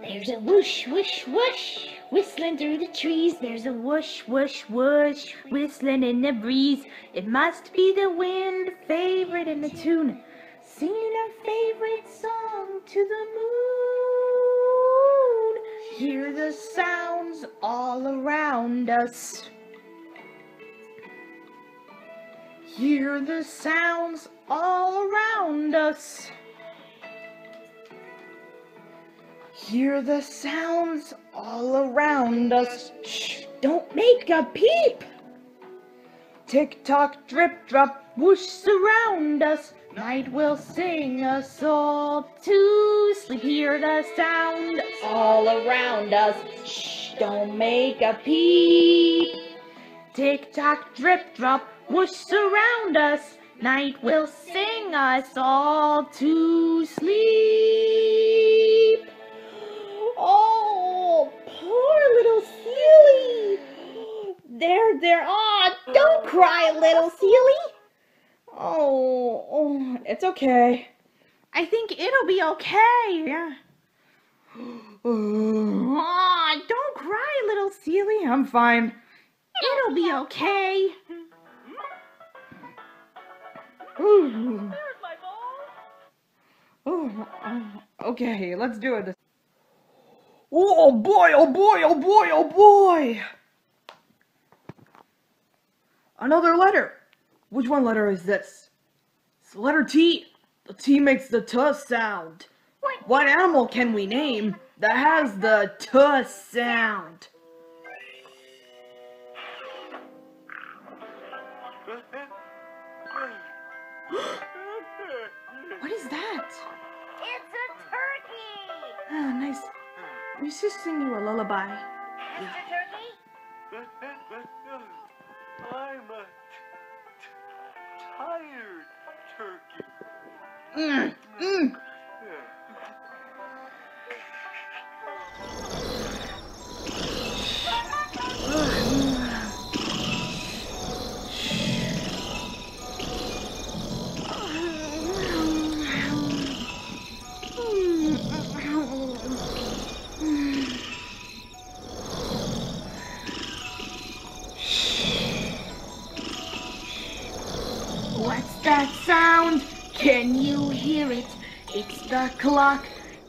There's a whoosh, whoosh, whoosh, whistling through the trees. There's a whoosh, whoosh, whoosh, whistling in the breeze. It must be the wind, favorite in the tune, singing a favorite song to the moon. Hear the sounds all around us. Hear the sounds all around us. Hear the sounds all around us. Shh, don't make a peep. Tick tock, drip drop, whoosh surround us. Night will sing us all to sleep. Hear the sound all around us. Shh, don't make a peep. Tick tock, drip drop, whoosh surround us. Night will sing us all to sleep. Oh, Poor little Sealy. There, there. Aw, oh, don't cry, little Sealy. Oh, oh, it's okay. I think it'll be okay. Yeah. Oh, don't cry, little Sealy. I'm fine. It'll be okay. Ooh. Oh, okay, let's do it. Oh boy, oh boy, oh boy, oh boy! Another letter. Which one letter is this? It's the letter T. The T makes the T sound. What animal can we name that has the T sound? Let me just sing you a lullaby. Mr. Turkey? I'm a t- t- tired turkey. Mm, mm.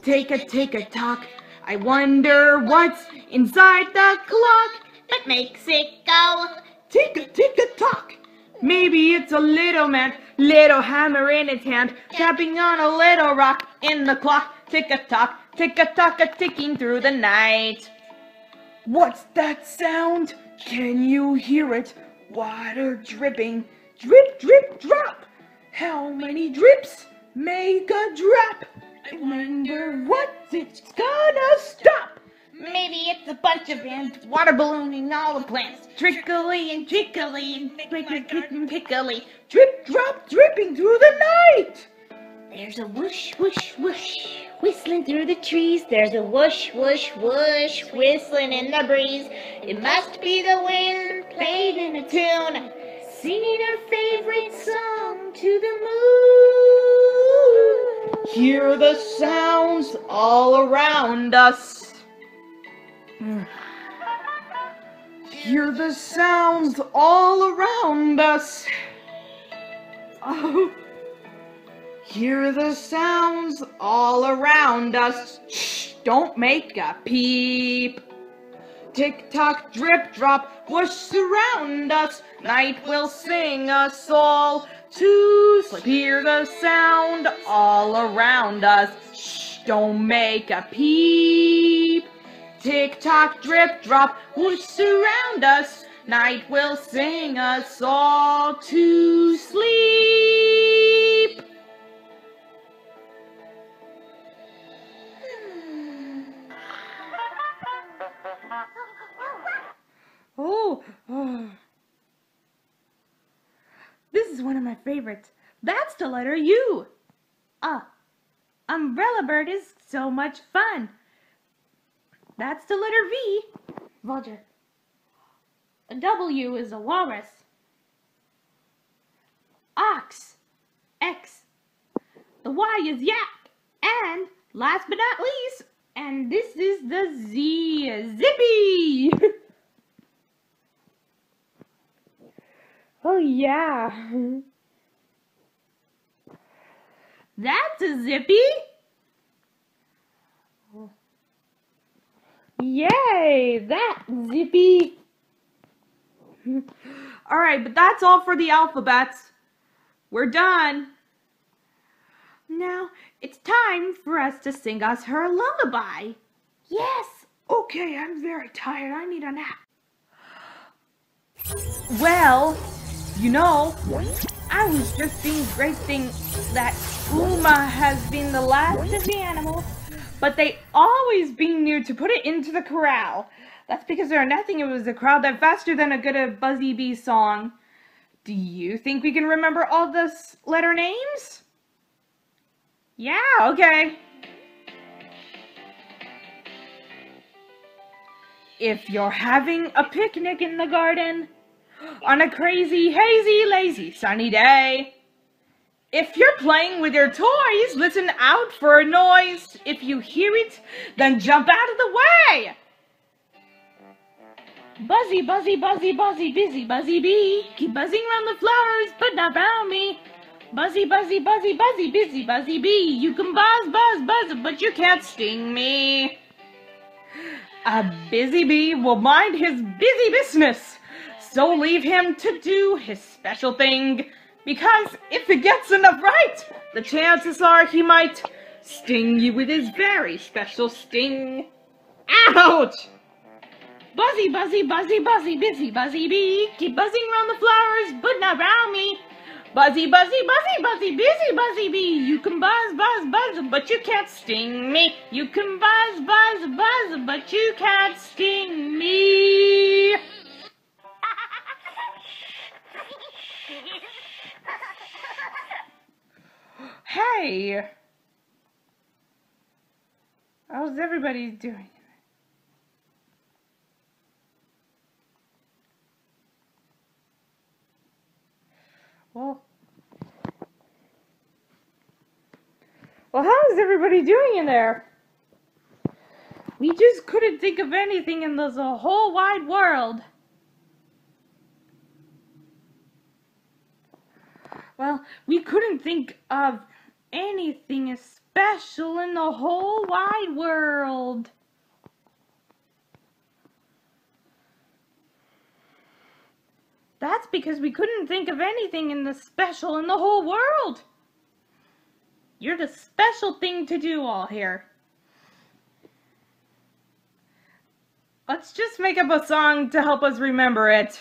Take a take a talk. I wonder what's inside the clock that makes it go. Tick a tick a tock. Maybe it's a little man, little hammer in his hand, tapping on a little rock in the clock. Tick a tock, tick a tock, a ticking through the night. What's that sound? Can you hear it? Water dripping, drip, drip, drop. How many drips make a drop? I wonder what it's gonna stop. Maybe it's a bunch of ants water ballooning all the plants, trickly and trickly and pickly, pickly, pickly, drip, drop, dripping through the night. There's a whoosh, whoosh, whoosh, whistling through the trees. There's a whoosh, whoosh, whoosh, whistling in the breeze. It must be the wind played in a tune, singing her favorite song to the moon. Hear the sounds all around us. Hear the sounds all around us. Oh. Hear the sounds all around us. Shh, don't make a peep. Tick tock, drip drop, whoosh surround us. Night will sing us all to sleep. Hear the sound all around us. Shh, don't make a peep. Tick tock, drip drop, whoosh surround us. Night will sing us all to sleep. Oh, oh. One of my favorites. That's the letter U. Ah, umbrella bird is so much fun. That's the letter V. Roger. A W is a walrus. Ox. X. The Y is yak. And last but not least, and this is the Z. Zippy. oh yeah. That's a zippy. Yay, that zippy. all right, but that's all for the alphabets. We're done. Now it's time for us to sing us her lullaby. Yes. Okay, I'm very tired. I need a nap. Well, you know, I was just thing that Uma has been the last of the animals, but they always been near to put it into the corral. That's because there are nothing. It was a crowd that faster than a good a Buzzy Bee song. Do you think we can remember all the letter names? Yeah, okay. If you're having a picnic in the garden on a crazy, hazy, lazy, sunny day, If you're playing with your toys, listen out for a noise. If you hear it, then jump out of the way. Buzzy, buzzy, buzzy, buzzy, busy, buzzy bee. Keep buzzing around the flowers, but not around me. Buzzy, buzzy, buzzy, buzzy, busy, buzzy bee. You can buzz, buzz, buzz, but you can't sting me. A busy bee will mind his busy business, so leave him to do his special thing. Because if he gets enough right, the chances are he might sting you with his very special sting. Ouch! Buzzy, buzzy, buzzy, buzzy, busy, buzzy bee. Keep buzzing around the flowers, but not around me. Buzzy, buzzy, buzzy, buzzy, busy, buzzy bee. You can buzz, buzz, buzz, but you can't sting me. You can buzz, buzz, buzz, but you can't sting me. Hey! How's everybody doing? Well, well, how's everybody doing in there? We just couldn't think of anything in this whole wide world. Well, we couldn't think of anything is special in the whole wide world. That's because we couldn't think of anything in the special in the whole world. You're the special thing to do all here. Let's just make up a song to help us remember it.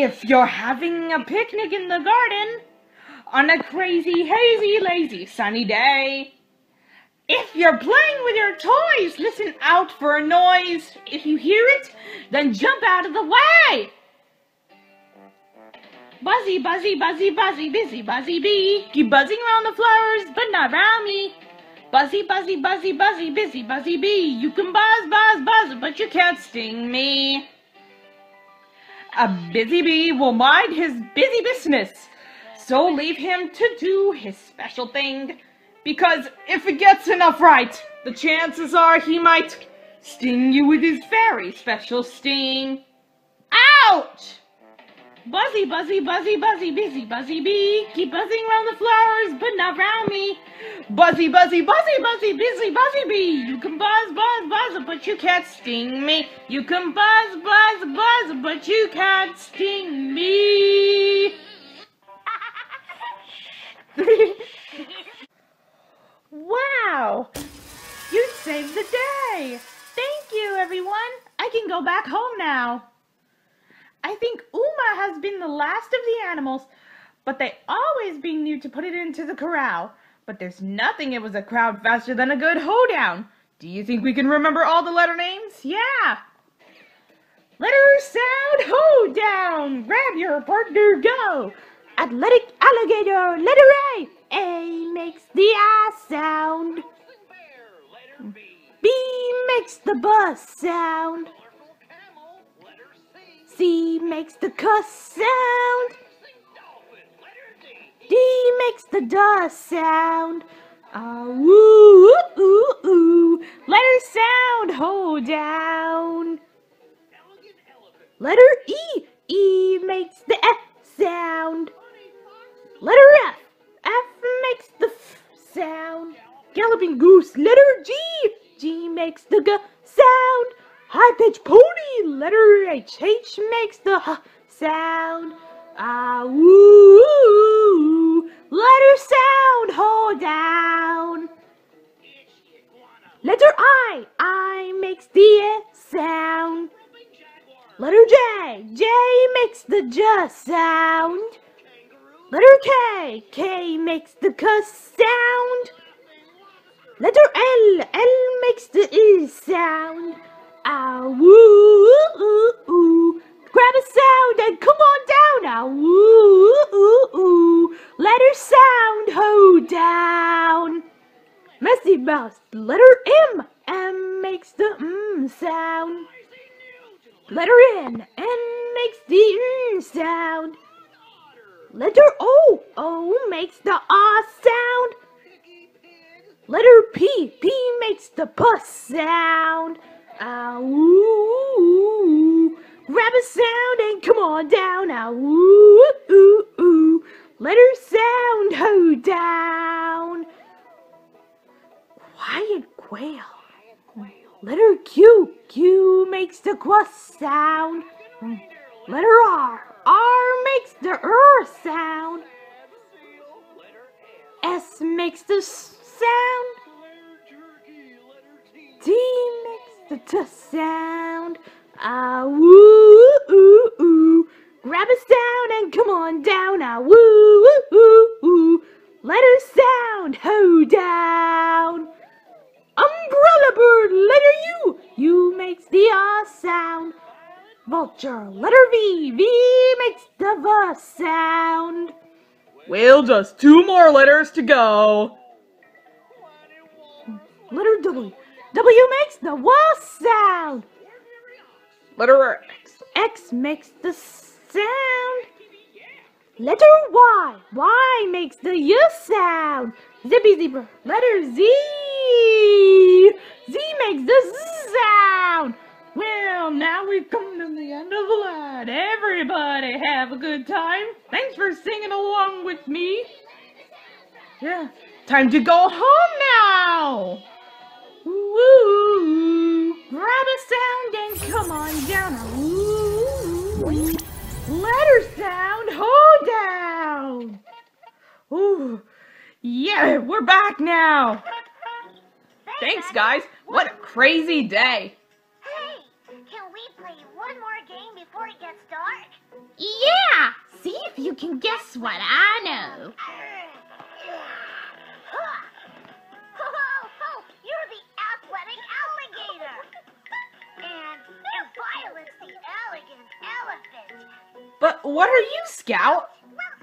If you're having a picnic in the garden on a crazy, hazy, lazy, sunny day, if you're playing with your toys, listen out for a noise. If you hear it, then jump out of the way. Buzzy, buzzy, buzzy, buzzy, busy, buzzy bee. Keep buzzing around the flowers, but not around me. Buzzy, buzzy, buzzy, buzzy, busy, buzzy bee. You can buzz, buzz, buzz, but you can't sting me. A busy bee will mind his busy business, so leave him to do his special thing. Because if he gets enough right, the chances are he might sting you with his very special sting. Ouch! Buzzy, buzzy, buzzy, buzzy, busy, buzzy bee. Keep buzzing around the flowers, but not round me. Buzzy, buzzy, buzzy, buzzy, busy, buzzy bee. You can buzz, but you can't sting me. You can buzz, buzz, buzz, but you can't sting me. wow! You saved the day! Thank you, everyone! I can go back home now. I think Uma has been the last of the animals, but they always being new to put it into the corral. But there's nothing it was a crowd faster than a good hoedown. Do you think we can remember all the letter names? Yeah! Letter sound hoedown! Grab your partner, go! Athletic alligator, letter A! A makes the I sound. B makes the bus sound. C makes the cuss sound. D makes the dust sound. Ah, woo, ooh, ooh. Letter sound, hoedown. Letter E, E makes the F sound. Letter F, F makes the F sound. Galloping goose, letter G, G makes the G sound. High pitched pony, letter H, H makes the H sound. Ah, woo, letter sound, hoedown. Letter I, I makes the sound. Letter J, J makes the J sound. Letter K, K makes the cuss sound. Letter L, L makes the I sound. Ah, woo, ooh, ooh. Grab a sound and come on down. Ah, woo, ooh, ooh. Letter sound, hoedown. Messy Mouse, letter M. M makes the mm sound. Letter N. N makes the N sound. Letter O. O makes the ah sound. Letter P. P makes the P sound. Ah, ooh. Grab a sound and come on down. Ah, ooh, ooh, ooh. Letter sound, hoedown. Quiet quail. Letter Q. Q makes the quah sound. Letter R. R makes the er sound. S makes the sound. T makes the t sound. Ah, woo, ooh, ooh. Grab a sound and come on down. Ah, woo, ooh, ooh, ooh. Letter sound, hoedown. Umbrella bird, letter U. U makes the ah sound. Vulture, letter V. V makes the V sound. Well, just two more letters to go. Letter W. W makes the W sound. Letter X. X makes the sound. Letter Y. Y makes the Y sound. Zippy zebra. Letter Z. Z makes the Z sound. Well, now we've come to the end of the line. Everybody have a good time. Thanks for singing along with me. Yeah, time to go home now. Woo! Grab a sound and come on down. Letter sound, hoedown. Ooh, yeah, we're back now. Thanks, guys. What a crazy day. Hey, can we play one more game before it gets dark? Yeah! See if you can guess what I know. Violet's the elegant elephant. But what are you, Scout? Well,